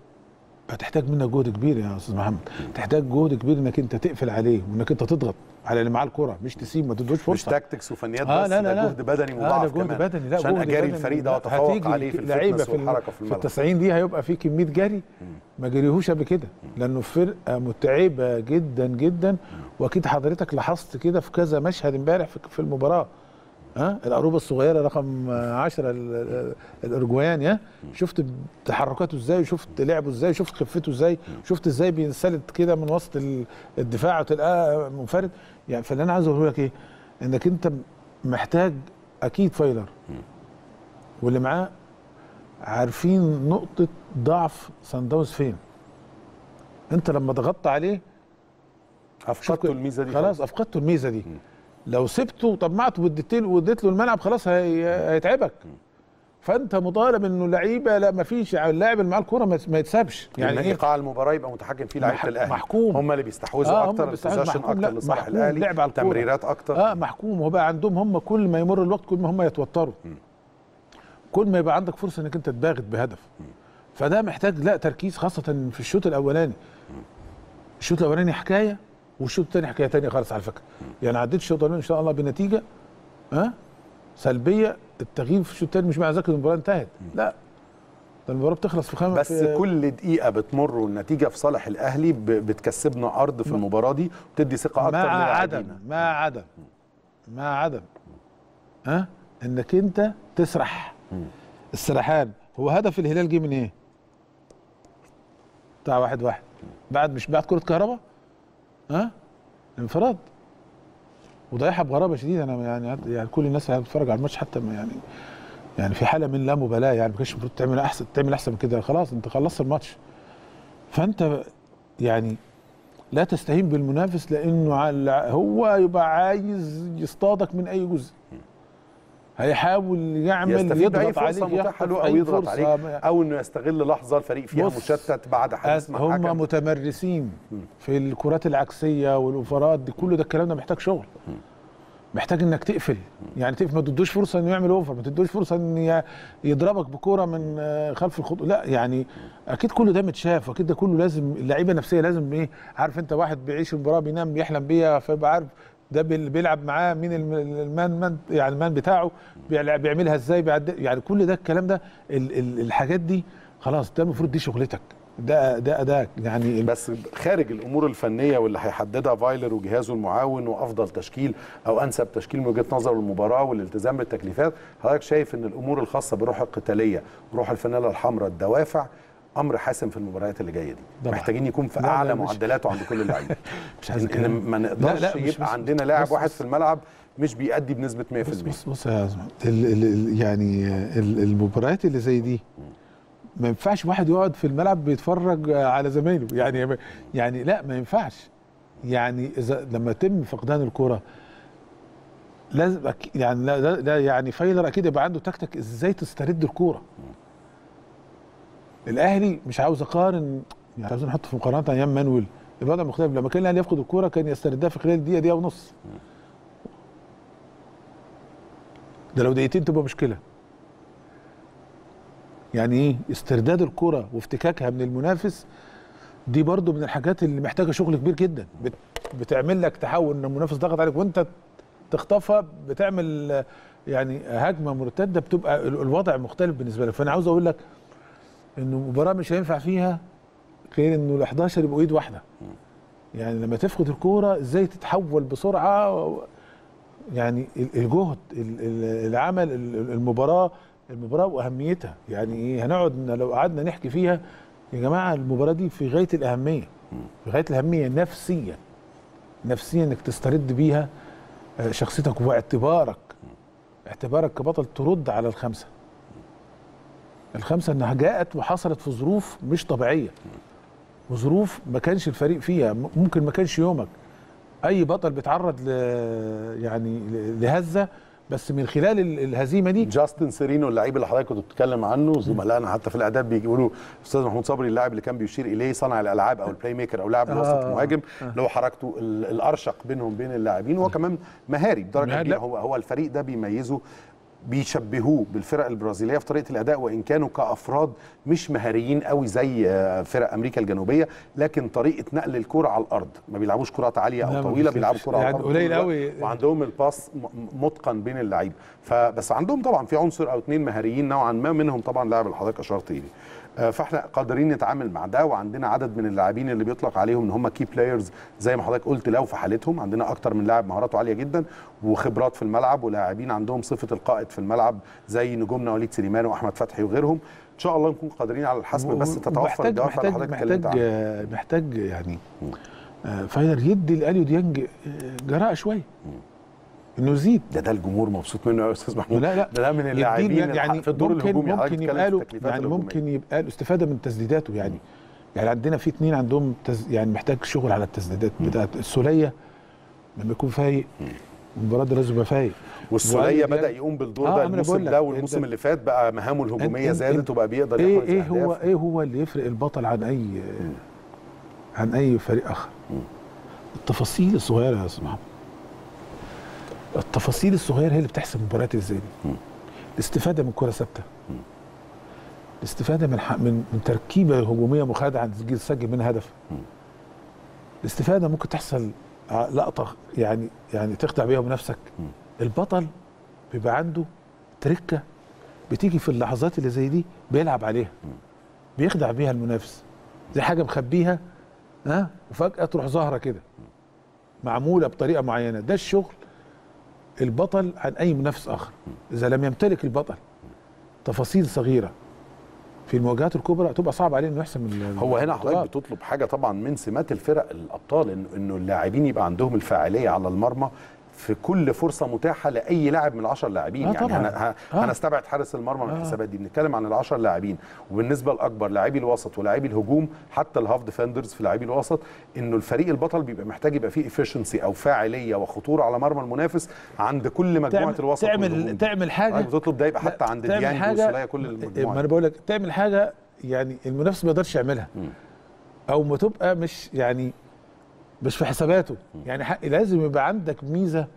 Speaker 2: هتحتاج منك جهد كبير يا أستاذ محمد. تحتاج جهد كبير إنك أنت تقفل عليه وإنك أنت تضغط على اللي معاه الكره مش تسيب ما تدوش
Speaker 1: مش
Speaker 2: فرصه
Speaker 1: tactics وفنيات
Speaker 2: آه
Speaker 1: بس
Speaker 2: لا
Speaker 1: ده
Speaker 2: لا. لا
Speaker 1: جهد بدني
Speaker 2: آه
Speaker 1: مضاعف
Speaker 2: ده جهد
Speaker 1: كمان.
Speaker 2: بدني. لا
Speaker 1: عشان
Speaker 2: أجاري.
Speaker 1: الفريق ده
Speaker 2: وأتفوق
Speaker 1: عليه في
Speaker 2: ال
Speaker 1: fitness
Speaker 2: في ال-
Speaker 1: والحركة في
Speaker 2: في
Speaker 1: الملعب.
Speaker 2: التسعين دي هيبقى في كمية جري. ما جريهوش قبل كده لأنه فرقة متعبة جدا جدا. وأكيد حضرتك لاحظت كده في كذا مشهد امبارح في المباراة. ها؟ القروبه الصغيرة رقم 10 ال- ال- الارجوياني ها شفت تحركاته إزاي؟ وشفت لعبه إزاي؟ شفت خفته إزاي؟ شفت إزاي بينسلت كده من وسط ال- الدفاع وتلقاه منفرد؟ يعني فاللي أنا عايز أقوله لك إيه؟ إنك أنت محتاج أكيد فايلر. واللي معاه عارفين نقطة ضعف سان داونز فين؟ أنت لما ضغطت عليه
Speaker 1: افقدتوا الميزة دي
Speaker 2: خلاص افقدتوا الميزة دي. لو سبته وطمعته واديت له واديت له الملعب خلاص هي- هيتعبك. فأنت مطالب إنه لعيبة لا ما فيش اللاعب اللي معاه الكورة ما يتسابش.
Speaker 1: يعني
Speaker 2: يعني إيه؟
Speaker 1: إيقاع المباراه يبقى متحكم فيه
Speaker 2: لعيبة
Speaker 1: الأهلي.
Speaker 2: محكوم.
Speaker 1: هم اللي بيستحوذوا
Speaker 2: آه، أكتر
Speaker 1: البوزيشن
Speaker 2: أكتر
Speaker 1: لصالح الأهلي.
Speaker 2: لعب على.
Speaker 1: تمريرات أكتر.
Speaker 2: آه محكوم. هو بقى عندهم هم كل ما يمر الوقت كل ما هم يتوتروا. كل ما يبقى عندك فرصة إنك أنت تباغت بهدف. فده محتاج لا تركيز خاصة في الشوط الأولاني. الشوط الأولاني حكاية. والشوط الثاني حكاية ثانية خالص على فكرة. يعني عديت الشوط الأولاني إن شاء الله بنتيجة ها؟ سلبية التغيير في الشوط الثاني مش معنى ذلك إن المباراة انتهت. لا. ده المباراة بتخلص في خمس
Speaker 1: بس
Speaker 2: في
Speaker 1: كل دقيقة بتمر والنتيجه في صالح الأهلي بتكسبنا أرض في المباراة دي وبتدي ثقة أكتر
Speaker 2: مع
Speaker 1: للاعبين.
Speaker 2: عدم مع عدم مع عدم. ها؟ إنك أنت تسرح. السرحان. هو هدف الهلال جه من إيه؟ بتاع واحد واحد. بعد مش بعد كرة كهرباء ها؟ انفراد. وضيعها بغرابه شديدة. أنا يعني يعني كل الناس اللي بتتفرج على الماتش حتى يعني يعني في حالة من لا مبالاة يعني ما كانش المفروض تعمل احسن تعمل أحسن من كده. خلاص أنت خلصت الماتش. فأنت يعني لا تستهين بالمنافس لأنه هو يبقى عايز يصطادك من أي جزء. هيحاول يعمل يضغط عليك متاحة
Speaker 1: له
Speaker 2: أو
Speaker 1: يضغط. عليك أو إنه يستغل لحظة الفريق فيها مشتت بعد حدث مع
Speaker 2: هم
Speaker 1: حكم
Speaker 2: متمرسين في الكرات العكسية والأوفرات دي كل ده الكلام ده محتاج شغل. محتاج إنك تقفل. يعني تقفل ما تدوش فرصة إنه يعمل over ما تدوش فرصة إن يضربك بكورة من آه، خلف الخط. لا يعني أكيد كل ده متشاف أكيد ده كله لازم اللعيبة النفسية لازم إيه عارف أنت واحد بيعيش المباراه بينام بيحلم بيها فيبقى عارف ده بي- بيلعب معاه مين الم- ال man man يعني ال man بتاعه بيعملها إزاي يعني كل ده الكلام ده ال- ال- الحاجات دي خلاص ده المفروض دي شغلتك. ده ده اداك يعني
Speaker 1: بس خارج الأمور الفنية واللي هيحددها فايلر وجهازه المعاون وأفضل تشكيل أو أنسب تشكيل من وجهة نظر المباراة والالتزام بالتكليفات حضرتك شايف إن الأمور الخاصة بروح القتالية وروح الفانيلا الحمراء الدوافع أمر حاسم في المباريات اللي جاية دي. محتاجين يكون في
Speaker 2: لا،
Speaker 1: أعلى
Speaker 2: مش-
Speaker 1: معدلاته عند كل اللعيبة.
Speaker 2: مش عايز كلام.
Speaker 1: ما نقدرش
Speaker 2: لا، لا، مش-
Speaker 1: يبقى
Speaker 2: بس-
Speaker 1: عندنا لاعب واحد في الملعب مش بيأدي بنسبة 100%
Speaker 2: بص بص بص يا ال يعني ال- المباريات اللي زي دي ما ينفعش واحد يقعد في الملعب بيتفرج على زمايله. يعني يعني لا ما ينفعش. يعني إذا لما يتم فقدان الكرة لازم يعني لا, لا, يعني فايلر أكيد يبقى عنده تكتيك إزاي تسترد الكورة. الأهلي مش عاوز أقارن يعني عاوزين نحط في مقارنات أيام مانويل. الوضع مختلف لما كان الأهلي يفقد الكورة كان يستردها في خلال دقيقه دقيقة ونص. ده لو دقيقتين تبقى مشكلة. يعني إيه؟ استرداد الكره وافتكاكها من المنافس دي برضو من الحاجات اللي محتاجة شغل كبير جدا. بت بتعمل لك تحول إن المنافس ضغط عليك وأنت تخطفها بتعمل يعني هجمة مرتدة بتبقى ال- الوضع مختلف بالنسبة لك. فأنا عاوز أقول لك إنه المباراه مش هينفع فيها غير إنه ال 11 يبقوا إيد واحدة. يعني لما تفقد الكورة إزاي تتحول بسرعة يعني ال- الجهد ال- ال- العمل ال- المباراة المباراة وأهميتها. يعني إيه؟ هنقعد لو قعدنا نحكي فيها يا جماعة المباراة دي في غاية الأهمية. في غاية الأهمية نفسيا. نفسيا إنك تسترد بيها آه، شخصيتك واعتبارك. اعتبارك كبطل ترد على الخمسة. الخمسة إنها جاءت وحصلت في ظروف مش طبيعية. وظروف ما كانش الفريق فيها. ممكن ما كانش يومك. أي بطل بيتعرض ل يعني لهزة بس من خلال ال- الهزيمة دي
Speaker 1: جاستن سيرينو اللعيب اللي حضرتك كنت بتتكلم عنه زملائنا حتى في الإعداد بيقولوا أستاذ محمود صبري اللاعب اللي كان بيشير إليه صانع الألعاب أو ال play maker أو لاعب الوسط
Speaker 2: آه.
Speaker 1: المهاجم اللي هو حركته ال- الأرشق بينهم بين اللاعبين. وهو كمان مهاري بدرجة
Speaker 2: كبيرة.
Speaker 1: هو هو الفريق ده بيميزه بيشبهوه بالفرق البرازيلية في طريقة الأداء وإن كانوا كأفراد مش مهاريين قوي زي آه، فرق أمريكا الجنوبية لكن طريقة نقل الكرة على الأرض ما بيلعبوش كرات
Speaker 2: عالية
Speaker 1: أو
Speaker 2: طويلة
Speaker 1: بيلعبوا كرة على
Speaker 2: يعني
Speaker 1: الأرض
Speaker 2: قليل. قوي.
Speaker 1: وعندهم ال pass متقن بين اللعيبه فبس عندهم طبعا في عنصر أو اثنين مهاريين نوعا ما منهم طبعا لاعب اللي حضرتك اشرت اليه فإحنا قادرين نتعامل مع ده وعندنا عدد من اللاعبين اللي بيطلق عليهم إن هم key players زي ما حضرتك قلت لو في حالتهم عندنا أكتر من لاعب مهاراته عالية جدا وخبرات في الملعب ولاعبين عندهم صفة القائد في الملعب زي نجومنا وليد سليمان وأحمد فتحي وغيرهم. إن شاء الله نكون قادرين على الحسم بس تتوفر
Speaker 2: محتاج
Speaker 1: الدوافع اللي
Speaker 2: محتاج
Speaker 1: حضرتك اتكلمت
Speaker 2: محتاج
Speaker 1: عنها
Speaker 2: محتاج يعني آه، فايلر يدي أليو ديانج آه، جراءه شوية. إنه يزيد.
Speaker 1: ده ده الجمهور مبسوط منه يا أستاذ محمود.
Speaker 2: لا لا.
Speaker 1: ده, ده من اللاعبين
Speaker 2: يعني
Speaker 1: في الدور
Speaker 2: ممكن
Speaker 1: الهجومي.
Speaker 2: ممكن يبقى له يعني. ممكن يبقى له استفادة من تسديداته يعني. يعني عندنا في اثنين عندهم تز يعني محتاج شغل على التسديدات بتاعت السولية. لما يكون فايق. المباراه دي لازم يبقى فايق
Speaker 1: والسوليه
Speaker 2: بدأ
Speaker 1: يقوم بالدور
Speaker 2: آه،
Speaker 1: ده الموسم ده والموسم اللي فات بقى مهامه
Speaker 2: الهجومية
Speaker 1: زادت وبقى بيقدر
Speaker 2: إيه
Speaker 1: يحرز
Speaker 2: إيه هو. إيه هو اللي يفرق البطل عن اي عن أي فريق آخر؟ التفاصيل الصغيرة يا أستاذ محمد. التفاصيل الصغيرة هي اللي بتحسم المباريات زي دي. الاستفادة من كره ثابتة. الاستفادة من من من تركيبة هجومية مخادعة تسجل منها هدف. الاستفادة ممكن تحصل لقطه يعني يعني تخدع بيها بنفسك. البطل بيبقى عنده تركة بتيجي في اللحظات اللي زي دي بيلعب عليها بيخدع بيها المنافس. زي حاجة مخبيها ها وفجأة تروح ظاهرة كده. معمولة بطريقة معينة. ده الشغل. البطل عن أي منافس آخر. إذا لم يمتلك البطل تفاصيل صغيرة في المواجهات الكبرى تبقى صعب عليه إنه يحسم
Speaker 1: هو هنا حضرتك. بتطلب حاجة طبعا من سمات الفرق الأبطال إنه اللاعبين يبقى عندهم الفاعلية على المرمى في كل فرصة متاحة لأي لاعب من العشر لاعبين
Speaker 2: آه
Speaker 1: يعني
Speaker 2: طبعاً.
Speaker 1: هن-
Speaker 2: آه.
Speaker 1: هنستبعد حارس المرمى من
Speaker 2: آه.
Speaker 1: الحسابات دي بنتكلم عن العشر لاعبين وبالنسبة الاكبر لاعبي الوسط ولاعبي الهجوم حتى ال half defenders في لاعبي الوسط إنه الفريق البطل بيبقى محتاج يبقى فيه efficiency أو فاعلية وخطورة على مرمى المنافس عند كل مجموعة
Speaker 2: تعمل
Speaker 1: الوسط
Speaker 2: تعمل
Speaker 1: والهجوم.
Speaker 2: تعمل حاجة
Speaker 1: طيب بتطلب ده يبقى حتى عند ديانج وسولية كل
Speaker 2: ما
Speaker 1: المجموعه
Speaker 2: أنا بقول لك تعمل حاجة يعني المنافس ما يقدرش يعملها أو ما تبقى مش يعني مش في حساباته. يعني حق لازم يبقى عندك ميزة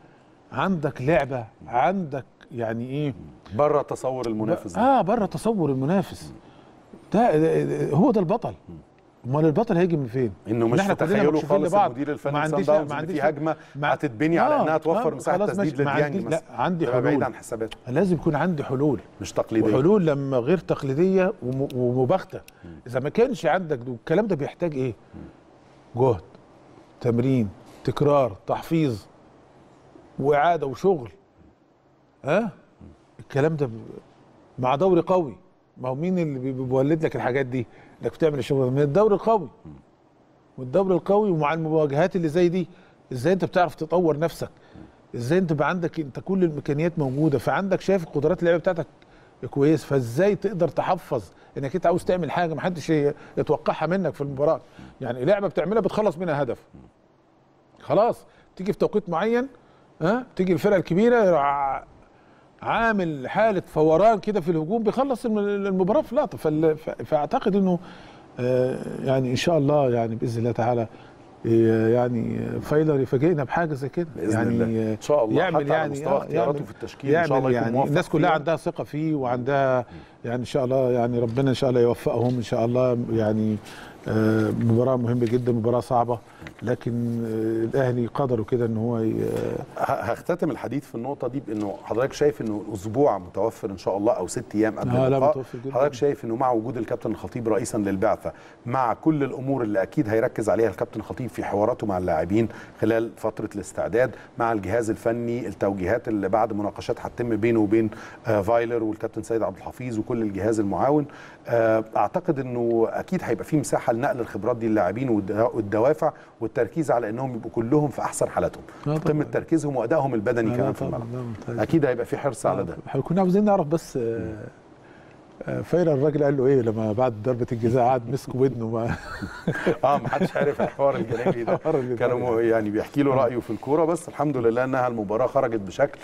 Speaker 2: عندك لعبة عندك يعني إيه؟
Speaker 1: بره تصور المنافس.
Speaker 2: آه بره تصور المنافس. ده, ده, ده هو ده البطل. أمال البطل هيجي من فين؟ إنه
Speaker 1: مش تخيله خالص. المدير
Speaker 2: ما
Speaker 1: الفني
Speaker 2: عنديش-
Speaker 1: سان داونز
Speaker 2: ما
Speaker 1: ان في
Speaker 2: عنديش- هجمة
Speaker 1: هتتبني على
Speaker 2: آه،
Speaker 1: إنها توفر
Speaker 2: آه، مساحة
Speaker 1: تسديد لديانج مثلا.
Speaker 2: لا عندي
Speaker 1: تبقى بعيد
Speaker 2: حلول.
Speaker 1: عن حساباته.
Speaker 2: لازم يكون عندي حلول.
Speaker 1: مش تقليدية.
Speaker 2: وحلول لما غير تقليدية وم- ومباغته إذا ما كانش عندك الكلام ده بيحتاج إيه؟ جهد. تمرين تكرار تحفيظ وإعادة وشغل. ها؟ الكلام ده مع دوري قوي. ما هو مين اللي بي- بيولد لك الحاجات دي؟ إنك بتعمل الشغل؟ من الدوري القوي. والدوري القوي ومع المواجهات اللي زي دي إزاي أنت بتعرف تطور نفسك؟ إزاي أنت بقى عندك أنت كل الإمكانيات موجودة فعندك شايف قدرات اللعيبة بتاعتك كويس فازاي تقدر تحفظ انك انت عاوز تعمل حاجة ما حدش يتوقعها منك في المباراة؟ يعني لعبة بتعملها بتخلص منها هدف. خلاص تيجي في توقيت معين ها تيجي الفرقة الكبيرة عامل حالة فوران كده في الهجوم بيخلص الم- المباراة في لقطة. فأعتقد إنه آه، يعني إن شاء الله يعني بإذن الله تعالى يعني فايلر يفاجئنا بحاجة زي كده
Speaker 1: بإذن
Speaker 2: يعني
Speaker 1: الله. إن شاء الله.
Speaker 2: يعمل
Speaker 1: حتى على
Speaker 2: يعني
Speaker 1: مستوى
Speaker 2: آه،
Speaker 1: اختياراته
Speaker 2: يعمل-
Speaker 1: في التشكيل إن شاء الله
Speaker 2: يعمل
Speaker 1: يكون
Speaker 2: يعني الناس كلها. عندها ثقة فيه وعندها يعني ان شاء الله يعني ربنا إن شاء الله يوفقهم إن شاء الله يعني مباراة مهمة جدا مباراة صعبة لكن آه، الأهلي قدروا كده إن هو ي-
Speaker 1: هختتم الحديث في النقطة دي بأنه حضرتك شايف أنه الأسبوع متوفر إن شاء الله أو ست أيام قبل
Speaker 2: آه، لا،
Speaker 1: اللقاء. حضرتك شايف أنه مع وجود الكابتن الخطيب رئيسا للبعثة مع كل الأمور اللي أكيد هيركز عليها الكابتن الخطيب في حواراته مع اللاعبين خلال فترة الاستعداد مع الجهاز الفني التوجيهات اللي بعد مناقشات هتتم بينه وبين آه، فايلر والكابتن سيد عبد الحفيظ وكل الجهاز المعاون آه، أعتقد أنه أكيد هيبقى في مساحة لنقل الخبرات دي للاعبين والد- والدوافع والتركيز على أنهم يبقوا كلهم في أحسن حالاتهم في
Speaker 2: طبعاً.
Speaker 1: تركيزهم وأدائهم البدني كمان في الملعب. أكيد هيبقى في حرص على ده
Speaker 2: إحنا كنا عاوزين نعرف بس آه، آه، فايلر الراجل قال له إيه لما بعد ضربة الجزاء قعد مسك ودنه ما
Speaker 1: آه ما حدش عارف الحوار الجانبي ده. كانوا يعني بيحكي له رأيه في الكورة بس الحمد لله إنها المباراة خرجت بشكل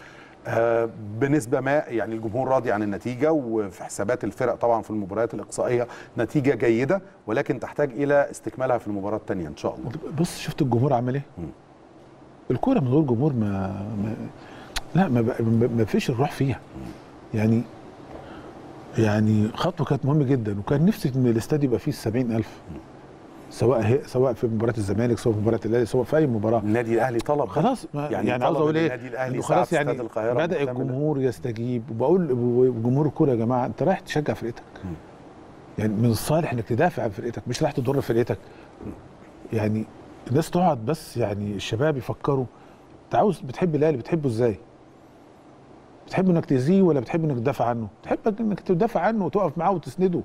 Speaker 1: بنسبة ما يعني الجمهور راضي عن النتيجة وفي حسابات الفرق طبعا في المباريات الإقصائية نتيجة جيدة ولكن تحتاج إلى استكمالها في المباراة الثانية إن شاء الله.
Speaker 2: بص شفت الجمهور عمل إيه؟ الكورة من غير جمهور ما, ما لا ما ما فيش الروح فيها. يعني يعني خطوة كانت مهمة جدا وكان نفسي إن الاستاد يبقى فيه 70000 سواء هي سواء في مباراة الزمالك سواء في مباراة الأهلي سواء في أي مباراة.
Speaker 1: النادي الأهلي طلب.
Speaker 2: خلاص
Speaker 1: يعني
Speaker 2: يعني, عاوز أقول
Speaker 1: إيه؟
Speaker 2: خلاص يعني
Speaker 1: بدأ.
Speaker 2: الجمهور يستجيب. وبقول وجمهور الكورة يا جماعة أنت رايح تشجع فرقتك. يعني من الصالح إنك تدافع عن فرقتك مش رايح تضر فرقتك. يعني الناس تقعد بس يعني الشباب يفكروا. أنت عاوز بتحب الأهلي بتحبه إزاي؟ بتحب انك تأذيه ولا بتحب انك تدافع عنه؟ تحب انك تدافع عنه وتقف معاه وتسنده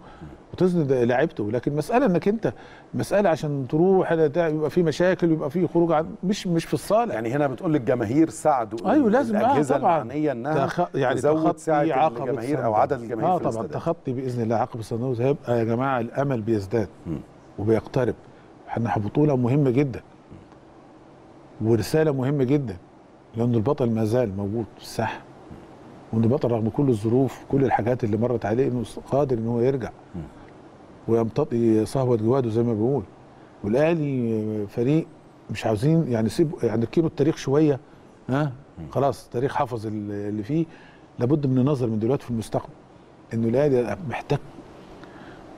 Speaker 2: وتسند لعيبته لكن مسألة انك انت مسألة عشان تروح يبقى في مشاكل يبقى في خروج عن مش مش في الصالح
Speaker 1: يعني هنا بتقول للجماهير ساعدوا
Speaker 2: أيوه لازم آه
Speaker 1: الأجهزة
Speaker 2: طبعا.
Speaker 1: المعنية إنها
Speaker 2: تخ... يعني
Speaker 1: تزود
Speaker 2: تخطي
Speaker 1: سعه الجماهير
Speaker 2: أو
Speaker 1: عدد. الجماهير آه
Speaker 2: طبعا. تخطي بإذن الله عقبة صن داونز هيبقى يا جماعة الأمل بيزداد وبيقترب. إحنا بطولة مهمة جدا. ورسالة مهمة جدا. لأن البطل ما زال موجود. في الساحه وان البطل رغم كل الظروف كل الحاجات اللي مرت عليه إنه قادر إن هو يرجع. ويمتطي صهوه جواده زي ما بيقول. والأهلي فريق مش عاوزين يعني سيب يعني نركنوا التاريخ شوية ها؟ خلاص التاريخ حفظ اللي فيه. لابد من النظر من دلوقتي في المستقبل إنه الأهلي محتاج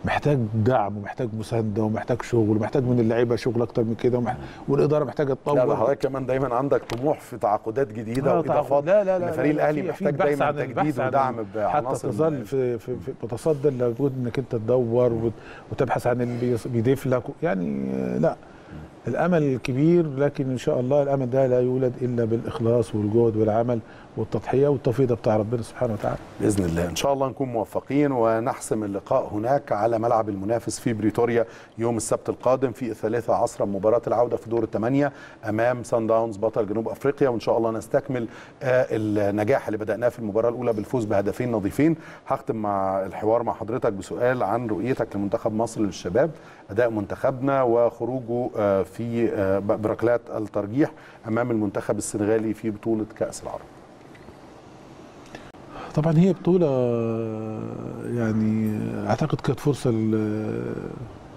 Speaker 2: محتاج دعم ومحتاج مساندة ومحتاج شغل ومحتاج من اللعيبة شغل أكتر من كده ومح... والإدارة محتاجة
Speaker 1: لا لا
Speaker 2: تطور
Speaker 1: حضرتك كمان دايما عندك طموح في تعاقدات جديدة
Speaker 2: آه،
Speaker 1: وإضافات.
Speaker 2: لا لا لا
Speaker 1: إن فريق
Speaker 2: لا، الأهلي
Speaker 1: محتاج دايما تجديد ودعم
Speaker 2: حتى تظل في, في, في متصدر لابد إنك أنت تدور وت- وتبحث عن اللي بيضيف لك. يعني آه، لا. الأمل كبير لكن إن شاء الله الأمل ده لا يولد إلا بالإخلاص والجهد والعمل والتضحية والتوفيق بتاع ربنا سبحانه وتعالى.
Speaker 1: بإذن الله. إن شاء الله نكون موفقين ونحسم اللقاء هناك على ملعب المنافس في بريتوريا يوم السبت القادم في الثالثة عصرا مباراة العودة في دور الثمانية أمام سان داونز بطل جنوب أفريقيا. وإن شاء الله نستكمل آه، النجاح اللي بدأناه في المباراة الأولى بالفوز بهدفين نظيفين. هختم مع الحوار مع حضرتك بسؤال عن رؤيتك لمنتخب مصر للشباب أداء منتخبنا وخروجه آه، في آه، بركلات الترجيح أمام المنتخب السنغالي في بطولة كأس العرب.
Speaker 2: طبعا هي بطولة يعني أعتقد كانت فرصة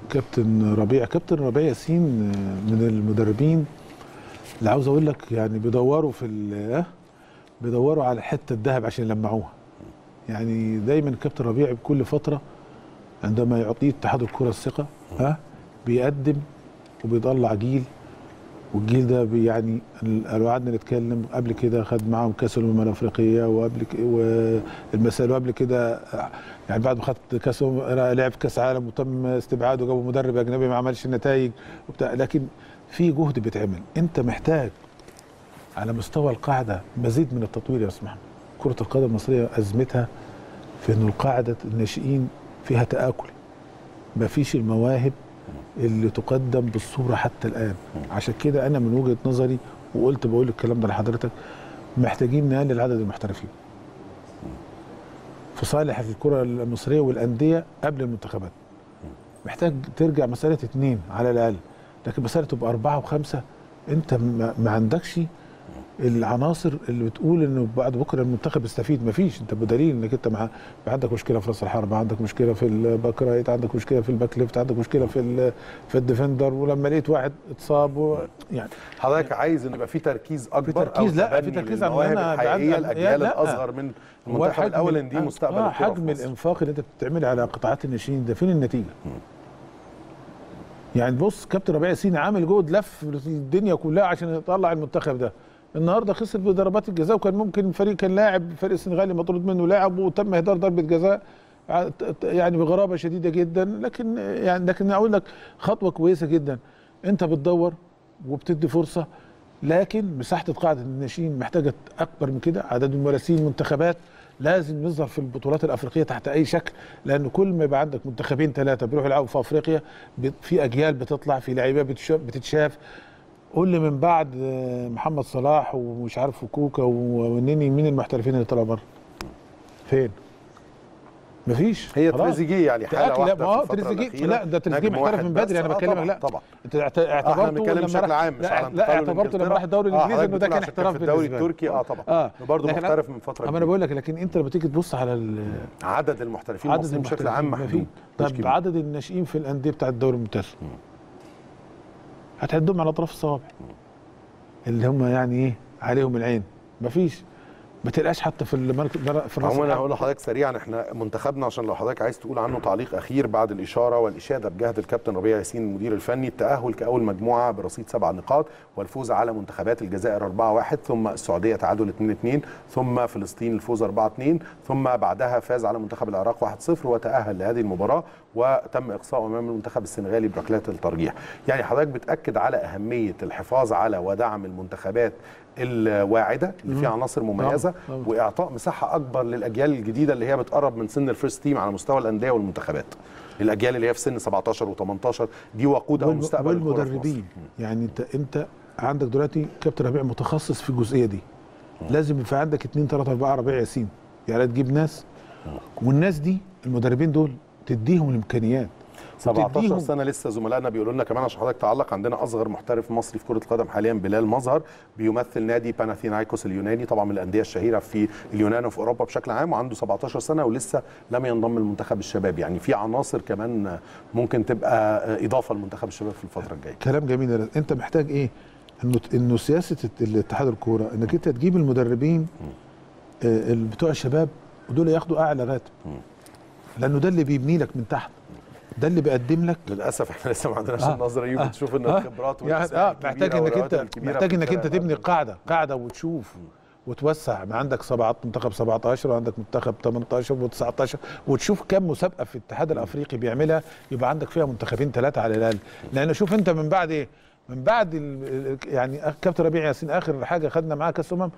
Speaker 2: لكابتن ربيع. كابتن ربيع ياسين من المدربين. اللي عاوز أقول لك يعني بيدوروا في بيدوروا على حتة الذهب عشان يلمعوها. يعني دايما كابتن ربيع بكل فترة عندما يعطيه اتحاد الكرة الثقة ها بيقدم وبيطلع جيل والجيل ده يعني لو قعدنا نتكلم قبل كده خد معاهم كأس الأمم الأفريقية وقبل والمسائل وقبل كده يعني بعد ما خد كأس لعب كأس عالم وتم استبعاده وجابوا مدرب أجنبي ما عملش نتائج وبتاع لكن في جهد بيتعمل. أنت محتاج على مستوى القاعدة مزيد من التطوير يا أستاذ محمد. كرة القدم المصرية أزمتها في إنه القاعدة الناشئين فيها تآكل. ما فيش المواهب اللي تقدم بالصورة حتى الآن. عشان كده أنا من وجهة نظري وقلت بقول الكلام ده لحضرتك محتاجين نقلل عدد المحترفين. في صالح الكرة المصرية والأندية قبل المنتخبات. محتاج ترجع مسألة اتنين على الأقل. لكن مسألة تبقى أربعة وخمسة أنت ما ما عندكش العناصر اللي بتقول إنه بعد بكرة المنتخب يستفيد مفيش أنت بدليل إنك أنت مع عندك مشكلة في رأس الحربة عندك مشكلة في ال back right عندك مشكلة في ال back left عندك مشكلة في ال- في ال defender ولما لقيت واحد اتصاب و... يعني
Speaker 1: حضرتك عايز إن يبقى في تركيز أكبر
Speaker 2: تركيز،
Speaker 1: أو
Speaker 2: لا، في تركيز على أنا الحقيقية
Speaker 1: الأجيال
Speaker 2: لا.
Speaker 1: الأصغر من المنتخب الأول
Speaker 2: ال-
Speaker 1: ان دي مستقبل
Speaker 2: آه
Speaker 1: في
Speaker 2: حجم. الإنفاق اللي أنت بتعمله على قطاعات الناشئين ده فين النتيجة؟ يعني بص كابتن ربيع ياسين عامل جهد لف الدنيا كلها عشان يطلع المنتخب ده النهارده خسر بضربات الجزاء وكان ممكن فريق كان لاعب الفريق السنغالي مطرود منه لاعب وتم إهدار ضربة جزاء يعني بغرابة شديدة جدا. لكن يعني لكن أقول لك خطوة كويسة جدا. أنت بتدور وبتدي فرصة لكن مساحة قاعدة الناشئين محتاجة أكبر من كده. عدد الممارسين المنتخبات لازم نظهر في البطولات الأفريقية تحت أي شكل لأن كل ما يبقى عندك منتخبين ثلاثة بيروحوا يلعبوا في أفريقيا في أجيال بتطلع في لعيبة بتتشاف. قول لي من بعد آه، محمد صلاح ومش عارف وكوكا ونيني مين المحترفين اللي طلعوا بره؟ فين؟ مفيش
Speaker 1: هي. تريزيجيه يعني
Speaker 2: حالة
Speaker 1: واحدة
Speaker 2: لا ما هو تريزيجيه. لا ده تريزيجيه محترف من. بدري أنا
Speaker 1: آه
Speaker 2: بكلمك لا
Speaker 1: طبعا
Speaker 2: اعتبرته
Speaker 1: بنتكلم
Speaker 2: لما
Speaker 1: بشكل عام، مش
Speaker 2: لا, لا اعتبرته لما. راح الدوري
Speaker 1: آه، الإنجليزي
Speaker 2: إنه ده كان احتراف
Speaker 1: في الدوري. التركي آه طبعا
Speaker 2: آه
Speaker 1: برضه محترف من فترة
Speaker 2: اما
Speaker 1: أنا.
Speaker 2: بقول لك لكن أنت لما تيجي تبص على
Speaker 1: عدد المحترفين
Speaker 2: عدد
Speaker 1: المصريين بشكل
Speaker 2: المحترفين
Speaker 1: عام محدود
Speaker 2: طب. عدد الناشئين في الأندية بتاع الدوري الممتاز هتعدهم على أطراف الصوابع اللي هم يعني إيه عليهم العين. مفيش. ما تلقاش حتى في المركز في الراس
Speaker 1: عموما. هقول لحضرتك سريعا إحنا منتخبنا عشان لو حضرتك عايز تقول عنه تعليق أخير بعد الإشارة والإشادة بجهد الكابتن ربيع ياسين المدير الفني التأهل كأول مجموعة برصيد سبع نقاط والفوز على منتخبات الجزائر 4-1 ثم السعودية تعادل 2-2 ثم فلسطين الفوز 4-2 ثم بعدها فاز على منتخب العراق 1-0 وتأهل لهذه المباراة وتم اقصائه أمام المنتخب السنغالي بركلات الترجيح يعني حضرتك بتأكد على أهمية الحفاظ على ودعم المنتخبات الواعدة اللي فيها عناصر
Speaker 2: مميزة.
Speaker 1: وإعطاء مساحة أكبر للأجيال الجديدة اللي هي بتقرب من سن ال first team على مستوى الأندية والمنتخبات. الأجيال اللي هي في سن 17 و18 دي وقود
Speaker 2: أو
Speaker 1: مستقبل
Speaker 2: والمدربين. يعني انت أنت عندك دلوقتي كابتن ربيع متخصص في الجزئية دي. لازم يبقى عندك اثنين ثلاثة أربعة ربيع ياسين. يعني تجيب ناس. والناس دي المدربين دول تديهم الإمكانيات.
Speaker 1: 17
Speaker 2: وتديهم-
Speaker 1: سنة لسه زملائنا بيقولوا لنا كمان عشان حضرتك تعلق عندنا أصغر محترف مصري في كرة القدم حاليا بلال مظهر بيمثل نادي باناثينايكوس اليوناني طبعا من الأندية الشهيرة في اليونان وفي أوروبا بشكل عام وعنده 17 سنة ولسه لم ينضم لمنتخب الشباب. يعني في عناصر كمان ممكن تبقى إضافة لمنتخب الشباب في الفترة الجاية.
Speaker 2: كلام جميل. أنت محتاج إيه؟ إنه إنه سياسة الاتحاد الكورة إنك أنت تجيب المدربين آه، بتوع الشباب ودول ياخدوا أعلى راتب. لأنه ده اللي بيبني لك من تحت. ده اللي بيقدم لك
Speaker 1: للأسف إحنا لسه ما عندناش
Speaker 2: آه.
Speaker 1: النظرة دي
Speaker 2: آه.
Speaker 1: بتشوف إن
Speaker 2: آه.
Speaker 1: الخبرات
Speaker 2: يعني آه محتاج إنك
Speaker 1: أنت
Speaker 2: محتاج إنك
Speaker 1: أنت
Speaker 2: تبني. قاعدة قاعدة وتشوف وتوسع ما عندك سبعة منتخب 17 وعندك منتخب 18 و19 وتشوف كم مسابقة في الاتحاد الأفريقي بيعملها يبقى عندك فيها منتخبين ثلاثة على الأقل لأن شوف أنت من بعد إيه من بعد يعني كابتن ربيع ياسين آخر حاجة خدنا معاه كأس امم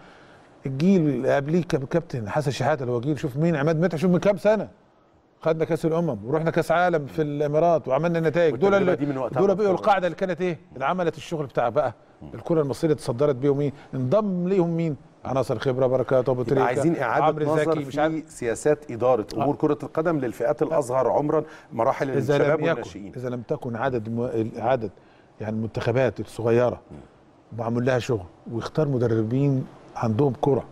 Speaker 2: الجيل اللي قبليه كاب- كابتن حسن شحاتة اللي هو جيل شوف مين عماد متعب شوف من كام سنة خدنا كأس الأمم ورحنا كأس عالم في الإمارات وعملنا نتائج. دول اللي دول بقوا. القاعدة اللي كانت إيه؟ اللي عملت الشغل بتاع بقى الكرة المصرية اللي تصدرت بيهم مين؟ انضم ليهم مين؟ عناصر خبره بركات
Speaker 1: أبو
Speaker 2: تريكة
Speaker 1: عايزين
Speaker 2: إعادة
Speaker 1: نظر
Speaker 2: زكي مش عارف.
Speaker 1: في سياسات إدارة أمور كرة القدم للفئات الاصغر عمرا مراحل
Speaker 2: إذا
Speaker 1: الشباب والناشئين.
Speaker 2: إذا لم تكن عدد مو... عدد يعني المنتخبات الصغيرة معمول لها شغل ويختار مدربين عندهم كرة.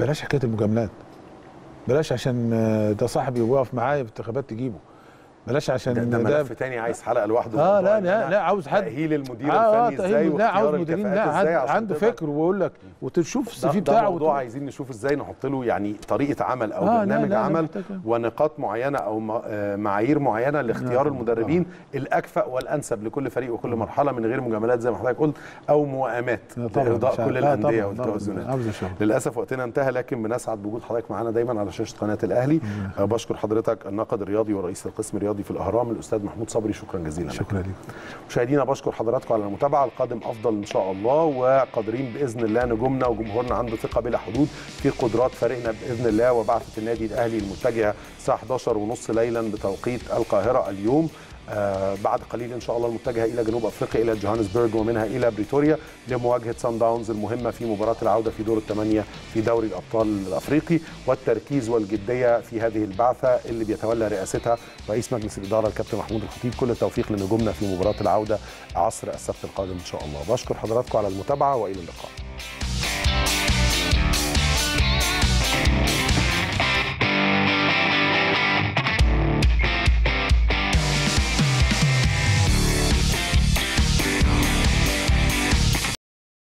Speaker 2: بلاش حكاية المجاملات. بلاش عشان آه، ده صاحبي وواقف معايا في انتخابات تجيبه. بلاش عشان
Speaker 1: ده, ده ملف تاني عايز حلقة لوحده
Speaker 2: آه
Speaker 1: موضوع
Speaker 2: لا لا لا عاوز حد
Speaker 1: تأهيل المدير
Speaker 2: آه،
Speaker 1: الفني
Speaker 2: تأهيل،
Speaker 1: إزاي
Speaker 2: لا عاوز مديرين لا عند- عنده فكر وبقول لك وتشوف السي
Speaker 1: ده,
Speaker 2: في
Speaker 1: ده
Speaker 2: بتاعه
Speaker 1: موضوع
Speaker 2: وت-
Speaker 1: عايزين نشوف إزاي نحط له يعني طريقة عمل أو
Speaker 2: آه،
Speaker 1: برنامج
Speaker 2: لا، لا،
Speaker 1: عمل ونقاط معينة أو آه، معايير معينة لاختيار
Speaker 2: آه،
Speaker 1: المدربين الأكفأ والأنسب لكل فريق وكل مرحلة من غير مجاملات زي ما حضرتك قلت أو موائمات
Speaker 2: لإرضاء.
Speaker 1: كل
Speaker 2: لا، الأندية
Speaker 1: والتوازنات. للأسف وقتنا انتهى لكن بنسعد بوجود حضرتك معانا دايما على شاشة قناة الأهلي. آه، بشكر حضرتك الناقد الرياضي ورئيس القسم الرياضي في الأهرام. الأستاذ محمود صبري شكرا جزيلا.
Speaker 2: شكرا لك
Speaker 1: مشاهدينا بشكر حضراتكم على المتابعة. القادم أفضل إن شاء الله وقادرين بإذن الله نجومنا وجمهورنا عنده ثقة بلا حدود في قدرات فريقنا بإذن الله. وبعثة النادي الأهلي المتجهة الساعة 11 ونص ليلا بتوقيت القاهرة اليوم. بعد قليل إن شاء الله المتجهة إلى جنوب أفريقيا إلى جوهانسبرج ومنها إلى بريتوريا لمواجهة سان داونز المهمة في مباراة العودة في دور الثمانية في دوري الأبطال الأفريقي والتركيز والجدية في هذه البعثة اللي بيتولى رئاستها رئيس مجلس الإدارة الكابتن محمود الخطيب. كل التوفيق لنجومنا في مباراة العودة عصر السبت القادم إن شاء الله. بشكر حضراتكم على المتابعة وإلى اللقاء.